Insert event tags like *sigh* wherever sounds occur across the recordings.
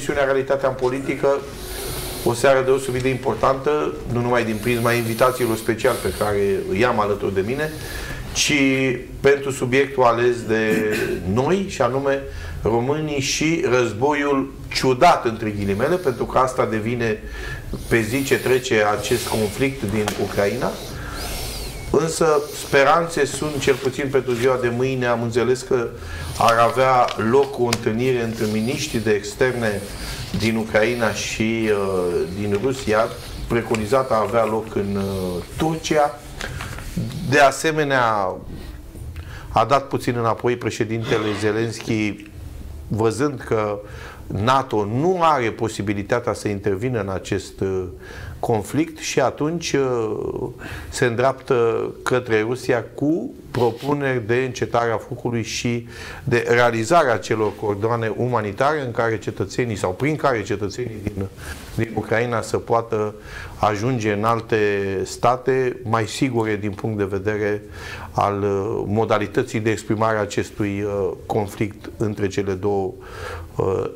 emisiunea Realitatea în Politică. O seară deosebit de importantă, nu numai din prisma invitațiilor special pe care îi am alături de mine, ci pentru subiectul ales de noi, și anume românii și războiul ciudat, între ghilimele, pentru că asta devine pe zi ce trece acest conflict din Ucraina. Însă speranțe sunt, cel puțin pentru ziua de mâine, am înțeles că ar avea loc o întâlnire între miniștrii de externe din Ucraina și uh, din Rusia, preconizată a avea loc în uh, Turcia. De asemenea, a dat puțin înapoi președintele Zelenski, văzând că NATO nu are posibilitatea să intervină în acest uh, conflict și atunci uh, se îndreaptă către Rusia cu propuneri de încetare a focului și de realizarea celor cordoane umanitare în care cetățenii sau prin care cetățenii din, din Ucraina să poată ajunge în alte state mai sigure din punct de vedere al uh, modalității de exprimare a acestui uh, conflict între cele două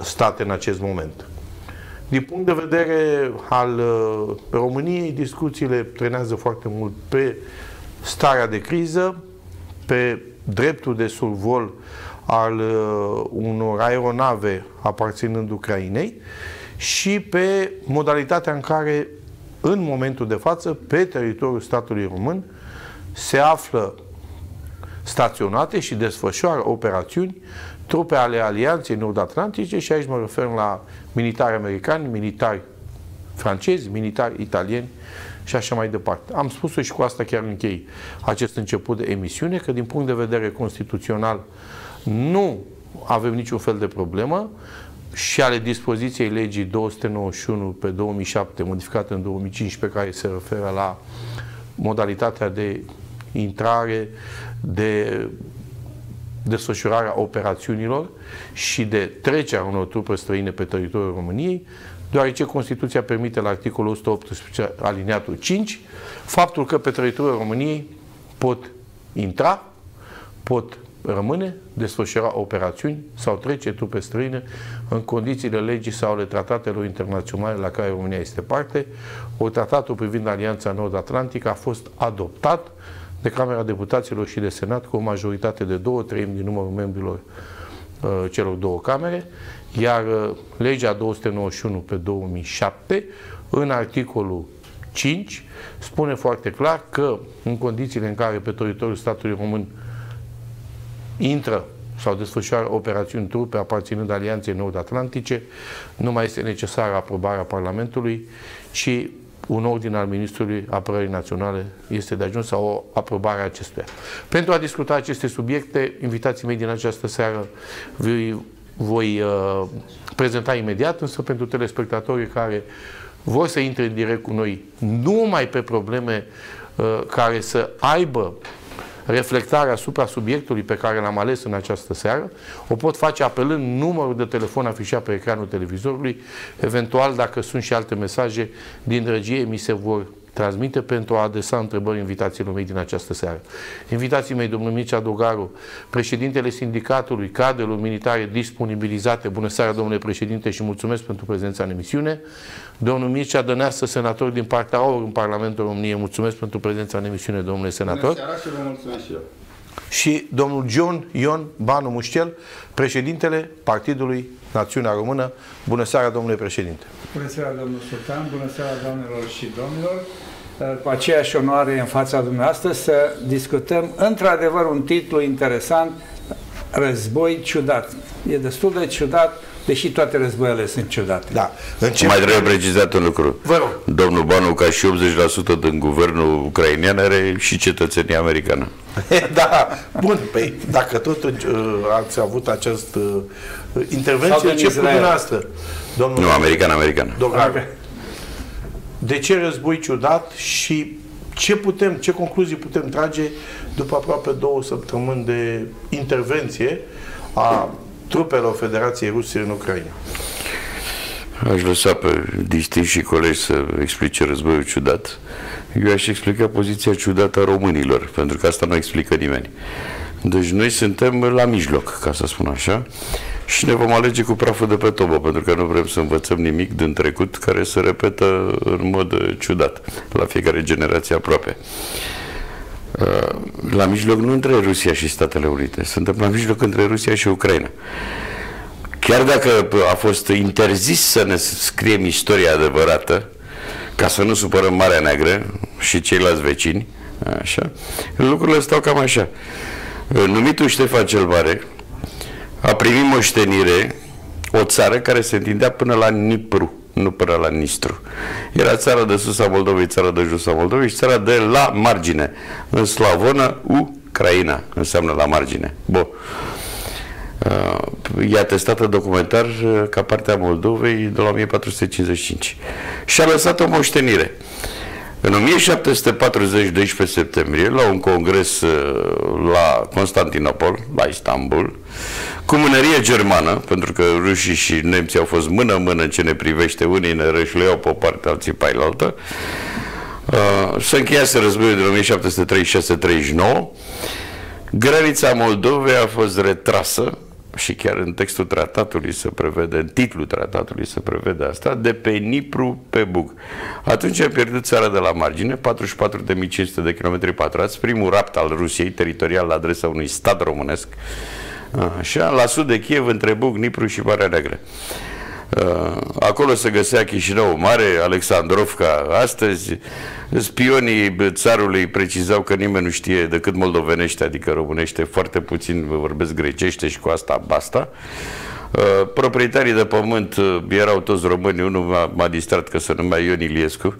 state în acest moment. Din punct de vedere al uh, României, discuțiile trenează foarte mult pe starea de criză, pe dreptul de survol al uh, unor aeronave aparținând Ucrainei și pe modalitatea în care, în momentul de față, pe teritoriul statului român, se află staționate și desfășoară operațiuni trupe ale Alianței Nord-Atlantice și aici mă refer la militari americani, militari francezi, militari italieni și așa mai departe. Am spus-o și cu asta chiar închei acest început de emisiune, că din punct de vedere constituțional nu avem niciun fel de problemă și ale dispoziției legii 291 pe 2007, modificată în 2015, care se referă la modalitatea de intrare, de desfășurarea operațiunilor și de trecerea unor trupe străine pe teritoriul României, deoarece Constituția permite la articolul 118 aliniatul 5 faptul că pe teritoriul României pot intra, pot rămâne, desfășura operațiuni sau trece trupe străine în condițiile legii sau ale tratatelor internaționale la care România este parte. O tratatul privind Alianța Nord-Atlantică a fost adoptat de Camera Deputaților și de Senat cu o majoritate de două treimi din numărul membrilor uh, celor două camere, iar uh, legea 291 pe 2007, în articolul 5, spune foarte clar că în condițiile în care pe teritoriul statului român intră sau desfășoară operațiuni trupe aparținând Alianței Nord-Atlantice, nu mai este necesară aprobarea Parlamentului, ci un ordin al Ministrului Apărării Naționale este de ajuns sau o aprobare a acestuia. Pentru a discuta aceste subiecte, invitații mei din această seară voi, voi uh, prezenta imediat, însă pentru telespectatorii care vor să intre în direct cu noi numai pe probleme uh, care să aibă reflectarea asupra subiectului pe care l-am ales în această seară, o pot face apelând numărul de telefon afișat pe ecranul televizorului, eventual dacă sunt și alte mesaje din drăgie mi se vor transmite pentru a adresa întrebări invitațiilor mei din această seară. Invitații mei, domnul Mircea Dogaru, președintele sindicatului cadrelor militare disponibilizate. Bună seara, domnule președinte, și mulțumesc pentru prezența în emisiune. Domnul Mircea Dăneasă, senator din partea AUR în Parlamentul României. Mulțumesc pentru prezența în emisiune, domnule senator. Bună seara și vă mulțumesc și eu și domnul John Ion Banu Muștel, președintele Partidului Națiunea Română. Bună seara, domnule președinte! Bună seara, domnul Sultan! Bună seara, doamnelor și domnilor! Cu aceeași onoare în fața dumneavoastră să discutăm într-adevăr un titlu interesant, Război ciudat. E destul de ciudat deși toate războaiele sunt ciudate. Da. Încep... Mai trebuie precizat un lucru. Vă rog. Domnul Banu, ca și 80% din guvernul ucrainean, are și cetățenia americană. *laughs* da, bun, păi dacă tot uh, ați avut această uh, intervenție, ce cu dumneavoastră? Domnul nu, american, american. Okay. De ce război ciudat și ce putem, ce concluzii putem trage după aproape două săptămâni de intervenție a trupelor Federației Rusiei în Ucraina. Aș lăsa pe distinși și colegi să explice războiul ciudat. Eu aș explica poziția ciudată a românilor, pentru că asta nu explică nimeni. Deci noi suntem la mijloc, ca să spun așa, și ne vom alege cu praful de pe tobă, pentru că nu vrem să învățăm nimic din trecut care se repetă în mod ciudat, la fiecare generație aproape. Uh, la mijloc nu între Rusia și Statele Unite, suntem la mijloc între Rusia și Ucraina. Chiar dacă a fost interzis să ne scriem istoria adevărată, ca să nu supărăm Marea Neagră și ceilalți vecini, așa, lucrurile stau cam așa. Numitul Ștefan cel Mare a primit moștenire o țară care se întindea până la Nipru, nu până la Nistru. Era țara de sus a Moldovei, țara de jos a Moldovei și țara de la margine. În slavonă, Ucraina înseamnă la margine. Bun. Uh, e atestată documentar uh, ca parte a Moldovei de la 1455. Și a lăsat o moștenire. În 1740, 12 septembrie, la un congres uh, la Constantinopol, la Istanbul, cu mânerie germană, pentru că rușii și nemții au fost mână-mână ce ne privește, unii ne rășluiau pe o parte, alții pe altă, uh, se încheiase războiul din 1736-39, granița Moldovei a fost retrasă și chiar în textul tratatului se prevede, în titlul tratatului se prevede asta, de pe Nipru pe Bug. Atunci a pierdut țara de la margine, 44.500 de km pătrați, primul rapt al Rusiei, teritorial la adresa unui stat românesc, așa, la sud de Kiev, între Bug, Nipru și Marea Neagră. Uh, acolo se găsea Chișinău Mare, Alexandrovca astăzi. Spionii țarului precizau că nimeni nu știe decât moldovenește, adică românește, foarte puțin vorbesc grecește și cu asta basta. Uh, proprietarii de pământ uh, erau toți români, unul m-a, distrat că se numea Ion Iliescu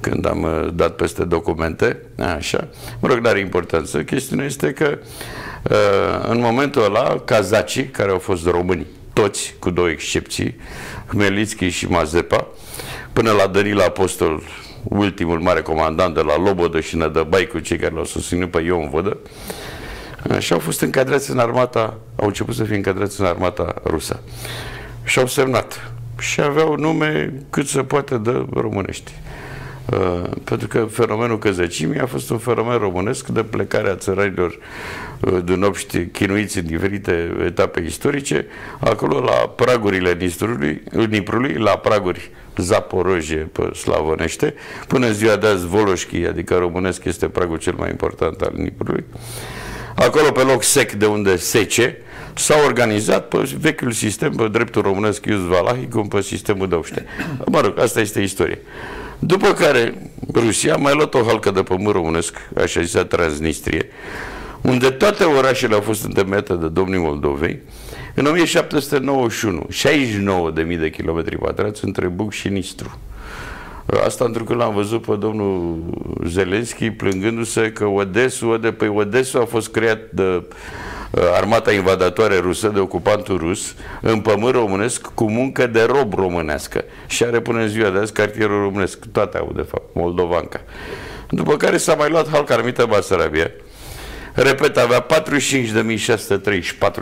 când am dat peste documente, așa. Mă rog, n-are importanță. Chestiunea este că în momentul ăla, cazacii, care au fost români, toți, cu două excepții, Hmelitski și Mazepa, până la Danila Apostol, ultimul mare comandant de la Lobodă și Nădăbai cu cei care l-au susținut pe Ion Vodă, și au fost încadrați în armata, au început să fie încadrați în armata rusă. Și au semnat. Și aveau nume cât se poate de românești. Uh, pentru că fenomenul căzăcimii a fost un fenomen românesc de plecare a țăranilor uh, din obști chinuiți în diferite etape istorice, acolo la pragurile Nistrului, Niprului, la praguri Zaporoje pe slavonește, până în ziua de azi Voloșchi, adică românesc, este pragul cel mai important al Niprului. Acolo, pe loc sec de unde sece, s-a organizat pe vechiul sistem, pe dreptul românesc Ius Valahicum, pe sistemul de obște. Mă rog, asta este istorie. După care Rusia a mai luat o halcă de pământ românesc, așa zisea Transnistrie, unde toate orașele au fost întemeiate de domnii Moldovei, în 1791, 69.000 de kilometri pătrați între Buc și Nistru. Asta pentru că l-am văzut pe domnul Zelenski plângându-se că Odesul, Ode, păi Odesul a fost creat de Uh, armata invadatoare rusă de ocupantul rus în pământ românesc cu muncă de rob românească și are până în ziua de azi cartierul românesc, toate au de fapt, Moldovanca. După care s-a mai luat halca armită Basarabia, Repet, avea 45.634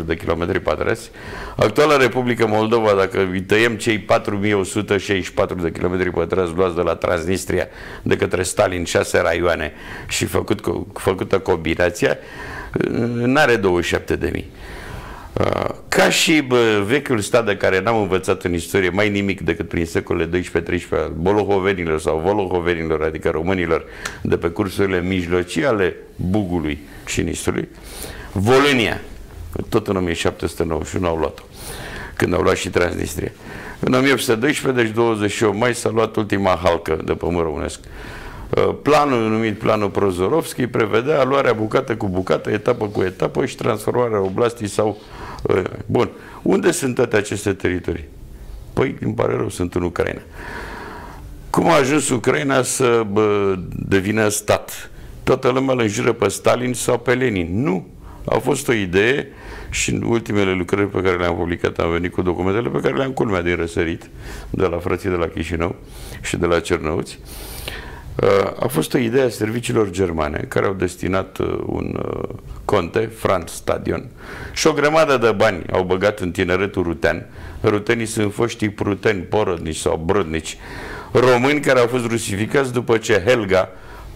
de kilometri pătrați. Actuala Republică Moldova, dacă îi tăiem cei 4.164 de kilometri pătrați luați de la Transnistria de către Stalin, 6 raioane și făcut, făcută combinația, n-are 27 de mii. Uh, ca și bă, vechiul stat de care n-am învățat în istorie mai nimic decât prin secolele 12-13 al bolohovenilor sau volohovenilor, adică românilor de pe cursurile mijlocii ale Bugului și Nistului, Volenia, tot în 1791 au luat-o, când au luat și Transnistria. În 1812, deci 28 mai, s-a luat ultima halcă de pământ românesc. Uh, planul numit Planul Prozorovski prevedea luarea bucată cu bucată, etapă cu etapă și transformarea oblastii sau... Uh, bun. Unde sunt toate aceste teritorii? Păi, îmi pare rău, sunt în Ucraina. Cum a ajuns Ucraina să bă, devină stat? Toată lumea îl înjură pe Stalin sau pe Lenin. Nu. A fost o idee și în ultimele lucrări pe care le-am publicat am venit cu documentele pe care le-am culmea din răsărit de la frații de la Chișinău și de la Cernăuți a fost o idee a serviciilor germane care au destinat uh, un uh, conte, Franz Stadion, și o grămadă de bani au băgat în tineretul rutean. Rutenii sunt foștii pruteni, porodnici sau brodnici, români care au fost rusificați după ce Helga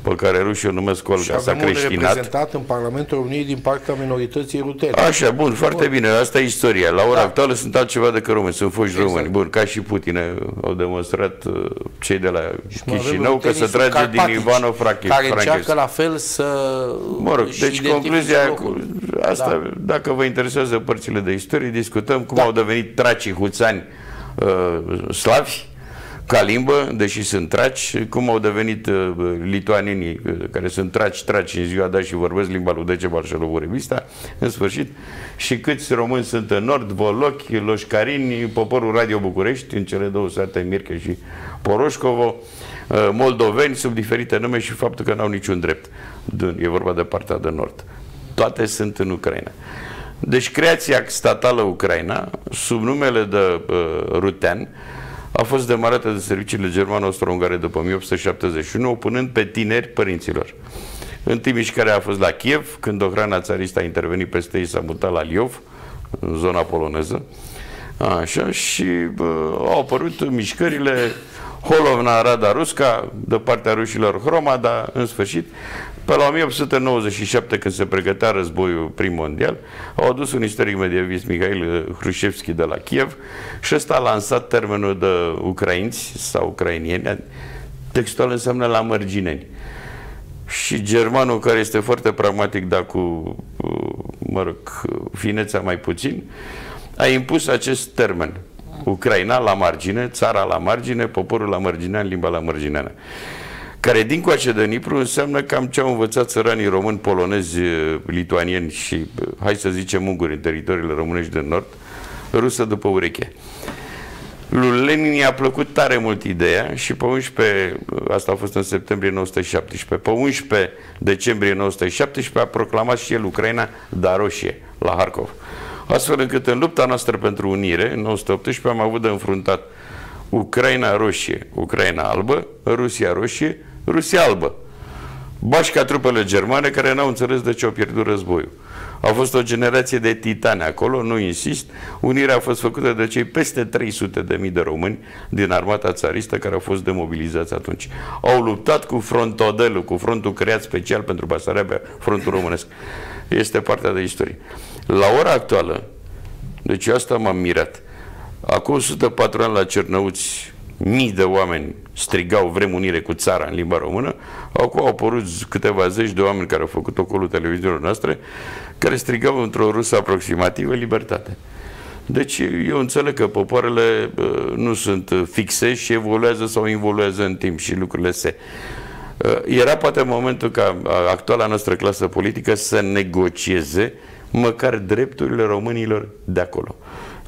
pe care rușii o numesc Olga, s-a creștinat. reprezentat în Parlamentul României din partea minorității rutene. Așa, bun, foarte bun. bine, asta e istoria. La ora da. actuală sunt altceva decât români, sunt foști exact. români. Bun, ca și Putin au demonstrat uh, cei de la Chișinău că se trage din Ivanov Frachi, Care încearcă la fel să Mă rog, deci concluzia, asta, da. dacă vă interesează părțile de istorie, discutăm cum da. au devenit tracii huțani uh, slavi, ca limbă, deși sunt traci, cum au devenit uh, lituanienii uh, care sunt traci, traci în ziua da și vorbesc limba lui Dece Barșelovu Revista, în sfârșit, și câți români sunt în Nord, Volochi, Loșcarini, poporul Radio București, în cele două sate, Mirche și Poroșcovo, uh, moldoveni sub diferite nume și faptul că n-au niciun drept. E vorba de partea de Nord. Toate sunt în Ucraina. Deci creația statală Ucraina, sub numele de uh, Rutean, a fost demarată de serviciile germano-austro-ungare după 1871, opunând pe tineri părinților. Întâi mișcarea a fost la Kiev, când hrana țaristă a intervenit peste ei, s-a mutat la Liov, în zona poloneză. Așa, și bă, au apărut mișcările Holovna Rada Rusca, de partea rușilor Hromada, în sfârșit, pe la 1897, când se pregătea războiul prim mondial, au adus un istoric medievist, Mihail Hrușevski de la Kiev, și ăsta a lansat termenul de ucrainți sau ucrainieni, textual înseamnă la mărgineni. Și germanul, care este foarte pragmatic, dar cu, mă rog, finețea mai puțin, a impus acest termen. Ucraina la margine, țara la margine, poporul la margine, limba la margineană care din coace de Nipru înseamnă cam ce au învățat țăranii români, polonezi, lituanieni și, hai să zicem, unguri în teritoriile românești de nord, rusă după ureche. Lui Lenin i-a plăcut tare mult ideea și pe 11, asta a fost în septembrie 1917, pe 11 decembrie 1917 a proclamat și el Ucraina Daroșie la Harkov. Astfel încât în lupta noastră pentru unire, în 1918, am avut de înfruntat Ucraina roșie, Ucraina albă, Rusia roșie, Rusia albă. Bașca trupele germane care n-au înțeles de ce au pierdut războiul. A fost o generație de titane acolo, nu insist. Unirea a fost făcută de cei peste 300 de mii de români din armata țaristă care au fost demobilizați atunci. Au luptat cu frontodelul, cu frontul creat special pentru Basarabia, frontul românesc. Este partea de istorie. La ora actuală, deci asta m-am mirat, acum 104 ani la Cernăuți, mii de oameni strigau vrem unire cu țara în limba română, acum au apărut câteva zeci de oameni care au făcut ocolul televiziunilor noastre, care strigau într-o rusă aproximativă libertate. Deci eu înțeleg că popoarele uh, nu sunt fixe și evoluează sau involuează în timp și lucrurile se... Uh, era poate momentul ca actuala noastră clasă politică să negocieze măcar drepturile românilor de acolo.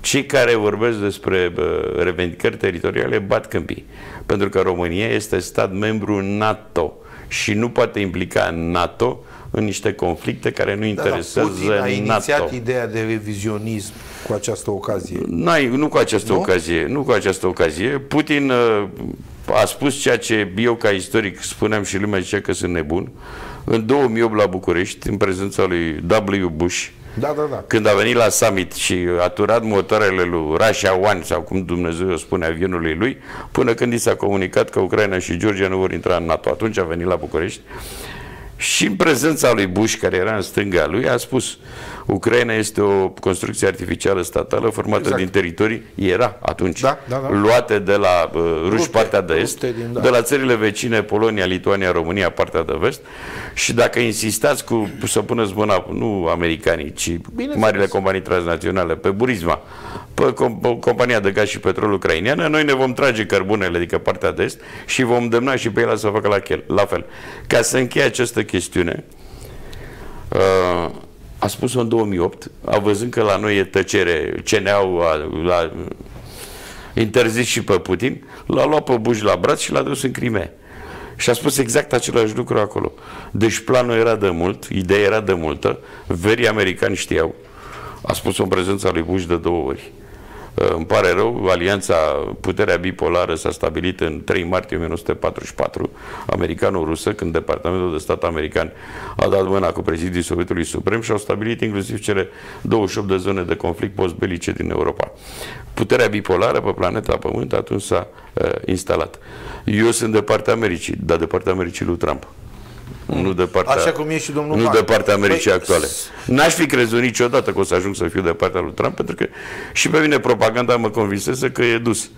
Cei care vorbesc despre uh, revendicări teritoriale bat câmpii. Pentru că România este stat membru NATO și nu poate implica NATO în niște conflicte care nu interesează da, da, Putin a inițiat NATO. ideea de revizionism cu această ocazie. N-ai, nu cu această nu? ocazie. Nu cu această ocazie. Putin uh, a spus ceea ce eu ca istoric spuneam și lumea zicea că sunt nebun. În 2008 la București, în prezența lui W. Bush, da, da, da. Când a venit la summit și a turat motoarele lui Russia One, sau cum Dumnezeu o spune avionului lui, până când i s-a comunicat că Ucraina și Georgia nu vor intra în NATO. Atunci a venit la București și în prezența lui Bush, care era în stânga lui, a spus Ucraina este o construcție artificială statală formată exact. din teritorii, era atunci, da, da, da. luate de la uh, ruși partea de est, din, da. de la țările vecine, Polonia, Lituania, România, partea de vest și dacă insistați cu să puneți mâna, nu americanii, ci Bine marile companii transnaționale, pe Burisma, pe compania de gaz și petrol ucraineană, noi ne vom trage cărbunele, adică partea de est, și vom demna și pe el să facă la, chel, la fel. Ca să încheie această chestiune, uh, a spus-o în 2008, a văzut că la noi e tăcere, CNA-ul a, interzis și pe Putin, l-a luat pe Bush la braț și l-a dus în Crimea. Și a spus exact același lucru acolo. Deci planul era de mult, ideea era de multă, verii americani știau. A spus-o în prezența lui Bush de două ori. Îmi pare rău, alianța Puterea Bipolară s-a stabilit în 3 martie 1944, americano-rusă, când Departamentul de Stat american a dat mâna cu prezidiul Sovietului Suprem și au stabilit inclusiv cele 28 de zone de conflict postbelice din Europa. Puterea bipolară pe planeta Pământ atunci s-a uh, instalat. Eu sunt de partea Americii, dar de partea Americii lui Trump. Mm. Nu de partea, Așa cum e și domnul Nu Ban. de partea Americii Păi, actuale. N-aș fi crezut niciodată că o să ajung să fiu de partea lui Trump, pentru că și pe mine propaganda mă convinsese că e dus.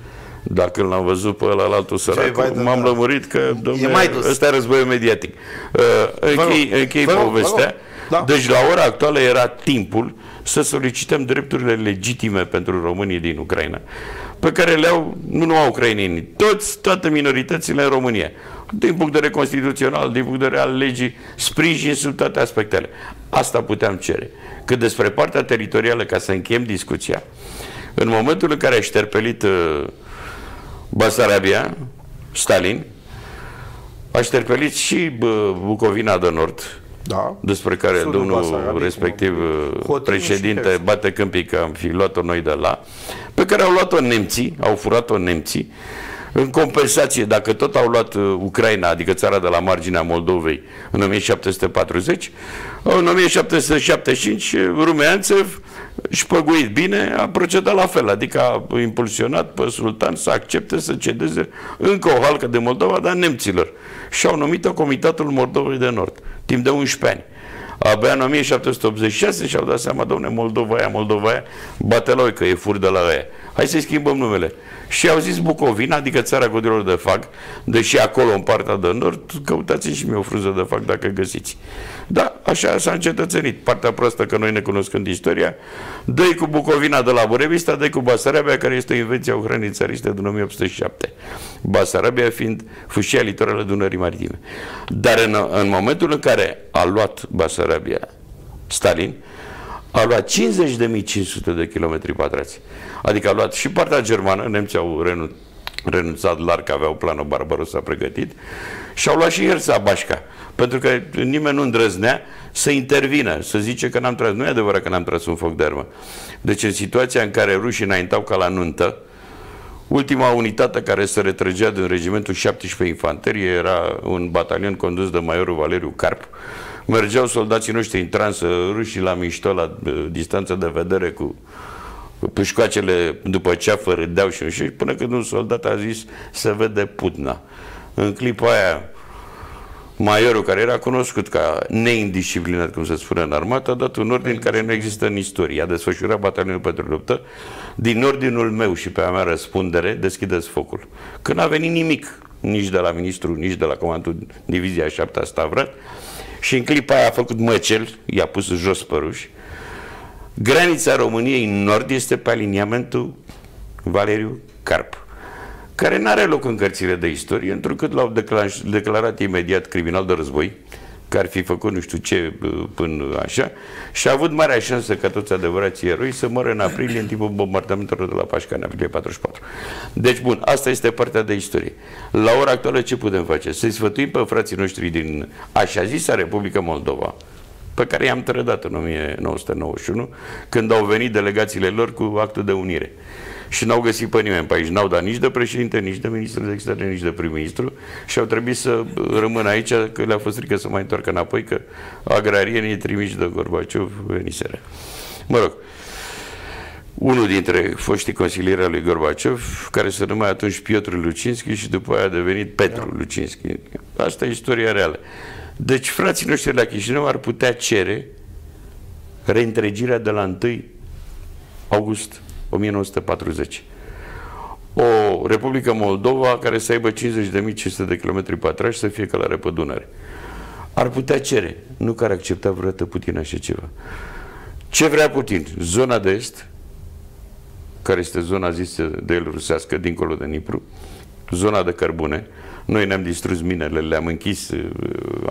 Dacă l-am văzut pe ăla la altul sărac, Biden, m-am da. lămurit că, domnule, mai dus. ăsta e războiul mediatic. Uh, închei, rog, închei vă rog, vă povestea. rog. Da. Deci la ora actuală era timpul să solicităm drepturile legitime pentru românii din Ucraina, pe care le au nu numai ucrainenii, toți, toate minoritățile în România. Din punct de vedere constituțional, din punct de vedere al legii, sprijin sub toate aspectele. Asta puteam cere. Cât despre partea teritorială, ca să încheiem discuția, în momentul în care a șterpelit uh, Basarabia, Stalin, a șterpelit și bă, Bucovina de Nord, Da. despre care Sudul domnul Basarabiei, respectiv cum- uh, Hotărâi și președinte Herțog. bate câmpii că am fi luat-o noi de la, pe care au luat-o nemții, au furat-o nemții, în compensație, dacă tot au luat uh, Ucraina, adică țara de la marginea Moldovei, în 1740, în 1775 Rumeanțev și șpăguit bine, a procedat la fel, adică a impulsionat pe sultan să accepte să cedeze încă o halcă de Moldova, dar nemților. Și au numit-o Comitatul Moldovei de Nord, timp de 11 ani. Abia în 1786 și-au dat seama, domne, Moldova aia, Moldova aia, bate la oi că e fur de la aia. Hai să-i schimbăm numele. Și au zis Bucovina, adică țara codilor de fag, deși acolo în partea de nord, căutați și mie o frunză de fag dacă găsiți. Da, așa s-a încetățenit. Partea proastă că noi ne cunoscând istoria, dă cu Bucovina de la Borevista, dă cu Basarabia, care este o invenție a Ucrainei țariste din 1807. Basarabia fiind fâșia litorală Dunării Maritime. Dar în, în momentul în care a luat Basarabia Stalin, a luat 50.500 de kilometri pătrați. Adică a luat și partea germană, nemții au renunțat renunțat larg, că aveau planul Barbarossa pregătit, și au luat și Herța Bașca. Pentru că nimeni nu îndrăznea să intervină, să zice că n-am tras. Nu e adevărat că n-am tras un foc de armă. Deci în situația în care rușii înaintau ca la nuntă, ultima unitate care se retrăgea din regimentul 17 Infanterie era un batalion condus de majorul Valeriu Carp. Mergeau soldații noștri în transă, rușii la mișto, la uh, distanță de vedere cu pușcoacele după ceafă râdeau și și până când un soldat a zis să vede putna. În clipa aia, Maiorul, care era cunoscut ca neindisciplinat, cum se spune în armată, a dat un ordin care nu există în istorie. A desfășurat batalionul pentru luptă. Din ordinul meu și pe a mea răspundere, deschideți focul. Când a venit nimic, nici de la ministru, nici de la comandul Divizia 7 Stavrat, și în clipa aia a făcut măcel, i-a pus jos pe ruși, Granița României în nord este pe aliniamentul Valeriu Carp, care nu are loc în cărțile de istorie, întrucât l-au declarat, declarat imediat criminal de război, că ar fi făcut nu știu ce până așa, și a avut marea șansă ca toți adevărații eroi să moară în aprilie în timpul bombardamentelor de la Pașca, în aprilie 44. Deci, bun, asta este partea de istorie. La ora actuală ce putem face? Să-i sfătuim pe frații noștri din așa zisa Republica Moldova, pe care i-am trădat în 1991, când au venit delegațiile lor cu actul de unire. Și n-au găsit pe nimeni pe aici, n-au dat nici de președinte, nici de ministru de externe, nici de prim-ministru și au trebuit să rămână aici, că le-a fost frică să mai întoarcă înapoi, că agrarienii trimiși de Gorbaciov veniseră. Mă rog, unul dintre foștii consilieri al lui Gorbaciov, care se numea atunci Piotr Lucinski și după aia a devenit Petru Lucinski. Asta e istoria reală. Deci frații noștri la Chișinău ar putea cere reîntregirea de la 1 august 1940. O Republică Moldova care să aibă 50.500 de kilometri pătrași să fie călare pe Dunăre. Ar putea cere, nu care accepta vreodată Putin așa ceva. Ce vrea Putin? Zona de est, care este zona zisă de el rusească, dincolo de Nipru, zona de cărbune, noi ne-am distrus minele, le-am închis,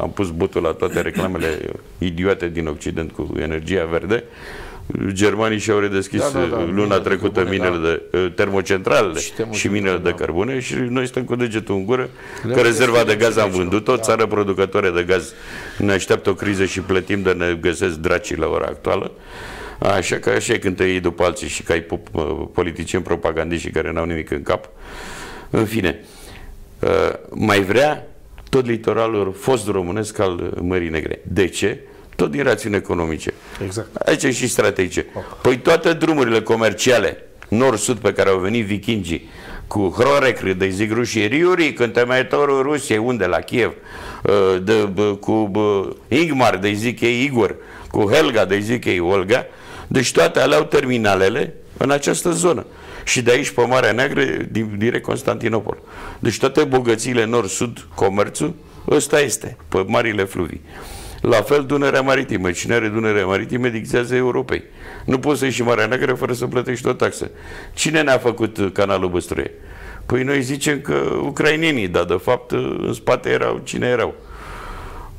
am pus butul la toate reclamele idiote din Occident cu energia verde. Germanii și-au redeschis Da, da, da, luna minele trecută de cărbune, minele de uh, termocentralele Și și, termocentrale, minele de da. cărbune și noi stăm cu degetul în gură Le că rezerva de deschidem gaz am și aici, vândut-o, da. țară producătoare de gaz ne așteaptă o criză și plătim de ne găsesc dracii la ora actuală. Așa că așa e când te iei după alții și că ai pop- uh, politicieni propagandiști care n-au nimic în cap. În fine, uh, mai vrea tot litoralul fost românesc al Mării Negre. De ce? Tot din rațiuni economice. Exact. Aici e și strategie. Păi toate drumurile comerciale, nord-sud, pe care au venit vikingii cu Hrorekr, de zic rușii, Riuri, cântămătorul Rusiei, unde? La Kiev, uh, de, cu Ingmar, de zic ei Igor, cu Helga, de zic ei Olga, deci toate alea au terminalele în această zonă. Și de aici pe Marea Neagră, direct Constantinopol. Deci toate bogățiile nord-sud, comerțul, ăsta este, pe marile fluvii. La fel Dunărea Maritimă. Cine are Dunărea Maritimă dictează Europei. Nu poți să ieși Marea Neagră fără să plătești o taxă. Cine ne-a făcut canalul Băstrăie? Păi noi zicem că ucrainenii, dar de fapt în spate erau cine erau.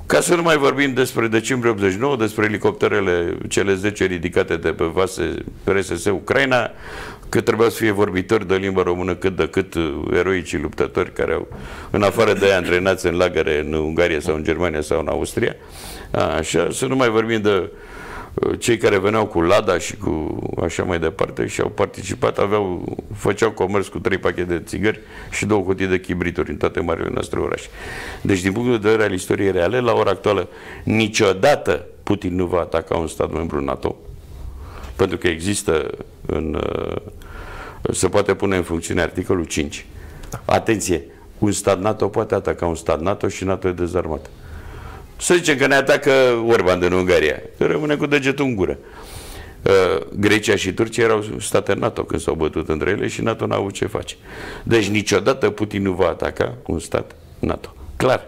Ca să nu mai vorbim despre decembrie 89, despre elicopterele cele 10 ridicate de pe vase RSS Ucraina, că trebuia să fie vorbitori de limba română cât de cât eroicii luptători care au, în afară de aia, antrenați în lagăre în Ungaria sau în Germania sau în Austria. Așa, să nu mai vorbim de uh, cei care veneau cu Lada și cu așa mai departe și au participat, aveau, făceau comerț cu trei pachete de țigări și două cutii de chibrituri în toate marile noastre orașe. Deci, din punct de vedere al istoriei reale, la ora actuală, niciodată Putin nu va ataca un stat membru NATO, pentru că există în, uh, se poate pune în funcțiune articolul 5. Atenție, un stat NATO poate ataca un stat NATO și NATO e dezarmat. Să zicem că ne atacă Orban din Ungaria, că rămâne cu degetul în gură. Uh, Grecia și Turcia erau state NATO când s-au bătut între ele și NATO n-a avut ce face. Deci niciodată Putin nu va ataca un stat NATO. Clar.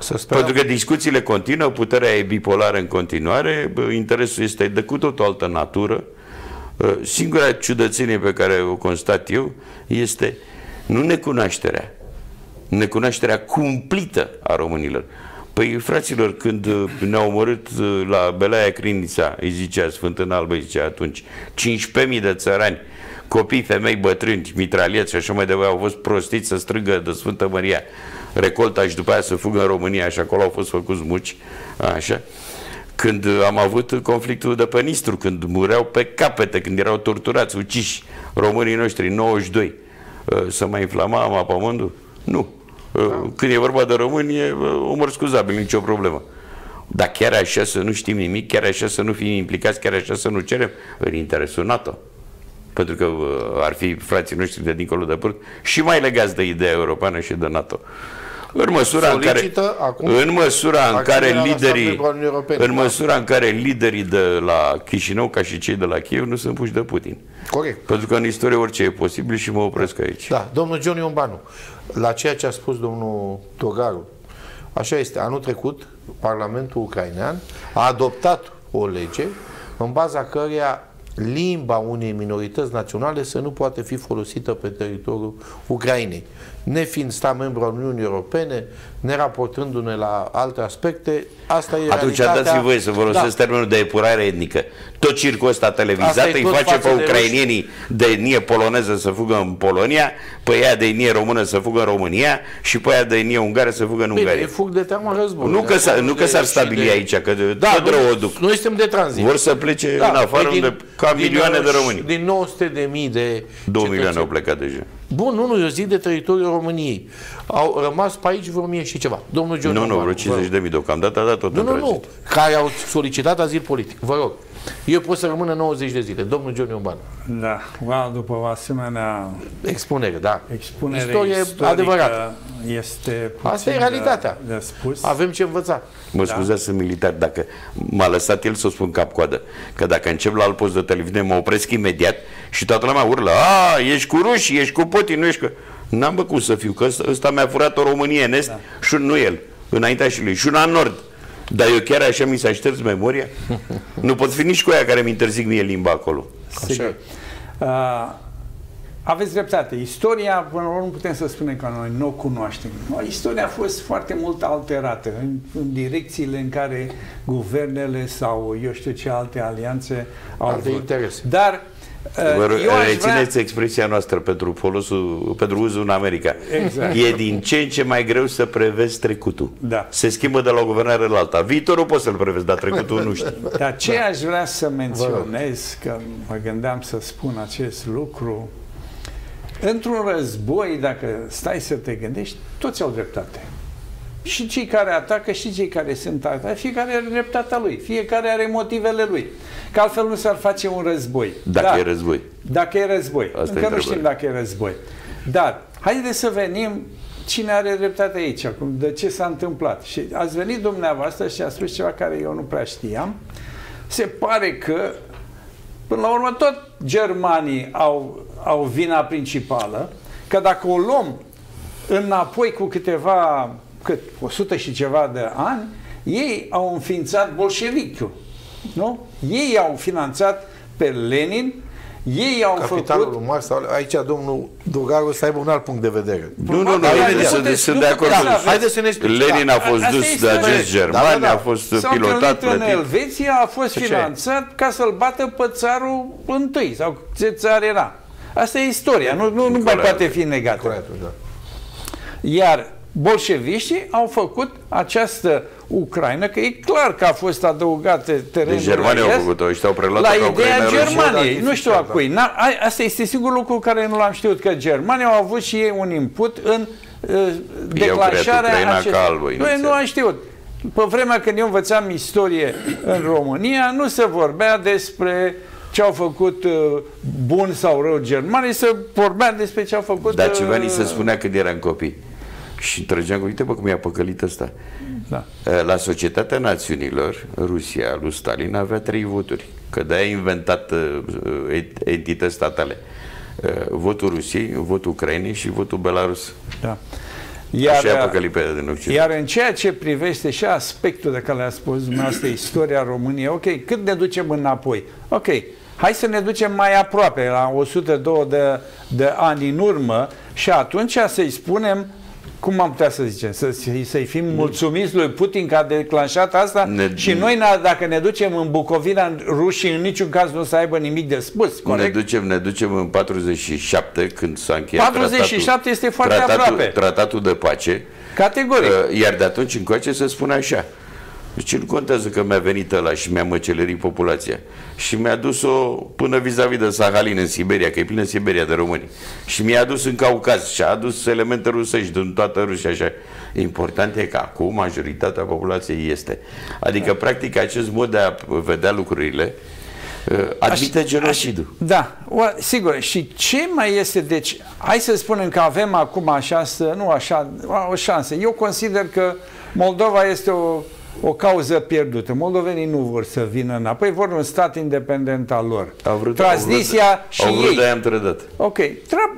Să Pentru că discuțiile continuă, puterea e bipolară în continuare, interesul este de cu tot o altă natură. Uh, singura ciudățenie pe care o constat eu este nu necunoașterea, necunoașterea cumplită a românilor. Păi, fraților, când uh, ne-au omorât uh, la Belaia Crinița, îi zicea Sfântână Albă, îi zicea atunci, 15.000 de țărani, copii, femei, bătrâni, mitralieți și așa mai departe, au fost prostiți să strângă de Sfântă Maria recolta și după aia să fugă în România și acolo au fost făcuți muci, așa. Când am avut conflictul de pe Nistru, când mureau pe capete, când erau torturați, uciși românii noștri, 92, uh, să mai inflama apamondul? Nu. Da. Când e vorba de români, e omor scuzabil, nicio problemă. Dar chiar așa să nu știm nimic, chiar așa să nu fim implicați, chiar așa să nu cerem, în interesul NATO. Pentru că ar fi frații noștri de dincolo de pârt și mai legați de ideea europeană și de NATO. În măsura în care, acum în măsura în care liderii în măsura în care liderii de la Chișinău ca și cei de la Kiev nu sunt puși de Putin. Corect. Pentru că în istorie orice e posibil și mă opresc aici. Da, domnul John Iombanu, la ceea ce a spus domnul Togaru, așa este, anul trecut Parlamentul ucrainean a adoptat o lege în baza căreia limba unei minorități naționale să nu poate fi folosită pe teritoriul Ucrainei nefiind stat membru al Uniunii Europene, neraportându-ne la alte aspecte, asta e Atunci realitatea. dați-mi voie să folosesc da. termenul de epurare etnică. Tot circul ăsta televizat îi face pe ucrainienii de etnie poloneză să fugă în Polonia, pe ea de etnie română să fugă în România și pe ea de etnie ungară să fugă în Bine, Ungaria. fug de teamă război. Nu că, s nu că s-ar stabili de... aici, că de, da, tot rău o duc. Noi suntem de tranzit. Vor să plece da, în afară din, unde, ca din milioane de români. Din 900 de mii de 2 milioane au plecat deja. Bun, nu, nu, eu zic de teritoriul României. Au rămas pe aici vreo mie și ceva. Domnul John Nu, nu, vreo 50 de mii deocamdată a dat tot Nu, nu, nu, care au solicitat azil politic. Vă rog. Eu pot să rămână 90 de zile. Domnul John Iuban. Da, wow, după o asemenea... Expunere, da. Expunere Istorie adevărată. Este Asta e realitatea. De, de spus. Avem ce învăța. Mă da. scuzați, sunt militar. Dacă m-a lăsat el să o spun cap-coadă, că dacă încep la alt post de televiziune, mă opresc imediat și toată lumea urlă, a, ești cu ruși, ești cu Putin, nu ești cu... N-am bă cum să fiu, că ăsta, ăsta mi-a furat o Românie în est da. și nu el, înaintea și lui, și una în nord. Dar eu chiar așa mi s-a șters memoria? nu pot fi nici cu aia care mi interzic mie limba acolo. Așa. Uh, aveți dreptate. Istoria, până la urmă, putem să spunem că noi nu o cunoaștem. Istoria a fost foarte mult alterată în, în direcțiile în care guvernele sau eu știu ce alte alianțe au alte interese. Dar Vă rețineți vrea... expresia noastră pentru folosul, pentru uzul în America. Exact. E din ce în ce mai greu să prevezi trecutul. Da. Se schimbă de la o guvernare la alta. Viitorul poți să-l prevezi, dar trecutul nu știi. Dar ce da. aș vrea să menționez, că mă gândeam să spun acest lucru, într-un război, dacă stai să te gândești, toți au dreptate și cei care atacă și cei care sunt atacați, fiecare are dreptatea lui, fiecare are motivele lui. Că altfel nu s-ar face un război. Dacă da, e război. Dacă e război. Asta Încă nu știm dacă e război. Dar, haideți să venim cine are dreptate aici, acum, de ce s-a întâmplat. Și ați venit dumneavoastră și a spus ceva care eu nu prea știam. Se pare că, până la urmă, tot germanii au, au vina principală, că dacă o luăm înapoi cu câteva, cât, 100 și ceva de ani, ei au înființat bolșevichiul. Nu? Ei au finanțat pe Lenin, ei au Capitalul făcut... lui Marx, sau- aici domnul Dugaru să aibă un alt punct de vedere. Nu, nu, nu, Da, Lenin, da, sunt, puteți- sunt nu de acord. puteți cu- aveți- Haideți să ne explicați. Lenin a fost Asta dus este de corect. agenți Da, germani, da, da. a fost S-au pilotat, întâlnit în plătit. Elveția, a fost Ce ce? finanțat ca să-l bată pe țarul întâi, sau ce țar era. Asta e istoria, nu, nu, nu mai Corect. poate fi negată. Corect, da. Iar bolșeviștii au făcut această Ucraina, că e clar că a fost adăugate terenul Deci germanii au făcut-o, ăștia au preluat la ca ideea Ucraina rușii. Germaniei, nu știu a Da. cui. N-a- a- Asta este singurul lucru care nu l-am știut, că Germania au avut și ei un input în uh, declanșarea Ucraina acestei- ca albă, Nu, inițial. nu am știut. Pe vremea când eu învățam istorie în România, nu se vorbea despre ce au făcut uh, bun sau rău germanii, se vorbea despre ce au făcut... Dar ceva ni se uh, spunea când eram copii. Și trăgeam cu, uite bă cum i-a păcălit ăsta. Da. La Societatea Națiunilor, Rusia, lui Stalin avea trei voturi. Că de-aia a inventat uh, ent- entități statale. Uh, Votul Rusiei, votul Ucrainei și votul Belarus. Da. Iar, Așa i-a uh, păcălit pe din Occident. Iar în ceea ce privește și aspectul de care le-a spus dumneavoastră, istoria României, ok, cât ne ducem înapoi? Ok, hai să ne ducem mai aproape, la 102 de, de ani în urmă și atunci să-i spunem cum am putea să zicem, să, să-i fim mulțumiți lui Putin că a declanșat asta Ne- și noi, na- dacă ne ducem în Bucovina, rușii în niciun caz nu să aibă nimic de spus, Ne corect? ducem, ne ducem în 47 când s-a încheiat 47 tratatul, este foarte tratatul, aproape. tratatul de pace Categoric. Uh, Iar de atunci încoace se spune așa. Deci nu contează că mi-a venit ăla și mi-a măcelerit populația. Și mi-a dus-o până vis-a-vis de Sahalin în Siberia, că e plină Siberia de români. Și mi-a dus în Caucaz și a adus elemente rusești din toată Rusia. Așa. Important e că acum majoritatea populației este. Adică, practic, acest mod de a vedea lucrurile uh, admite genocidul. Da, o, sigur. Și ce mai este, deci, hai să spunem că avem acum așa, să, nu așa, o șansă. Eu consider că Moldova este o, o cauză pierdută. Moldovenii nu vor să vină înapoi, vor un stat independent al lor. Au vrut, Transnisia au vrut, și au vrut ei. de-aia am trădat. Ok, Tra-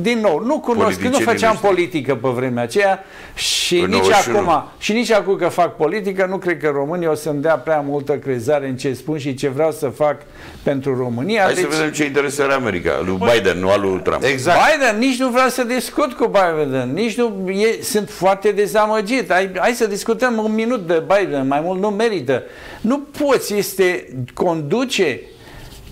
din nou, nu cunosc, că nu Politicienii făceam noștri. politică pe vremea aceea și În nici 91. acum, și nici acum că fac politică, nu cred că România o să-mi dea prea multă crezare în ce spun și ce vreau să fac pentru România. Hai să vedem ce interesează America, lui Biden, nu al lui Trump. Exact. Biden, nici nu vreau să discut cu Biden, nici nu, e, sunt foarte dezamăgit. Hai, hai să discutăm un minut de Biden, mai mult nu merită. Nu poți, este, conduce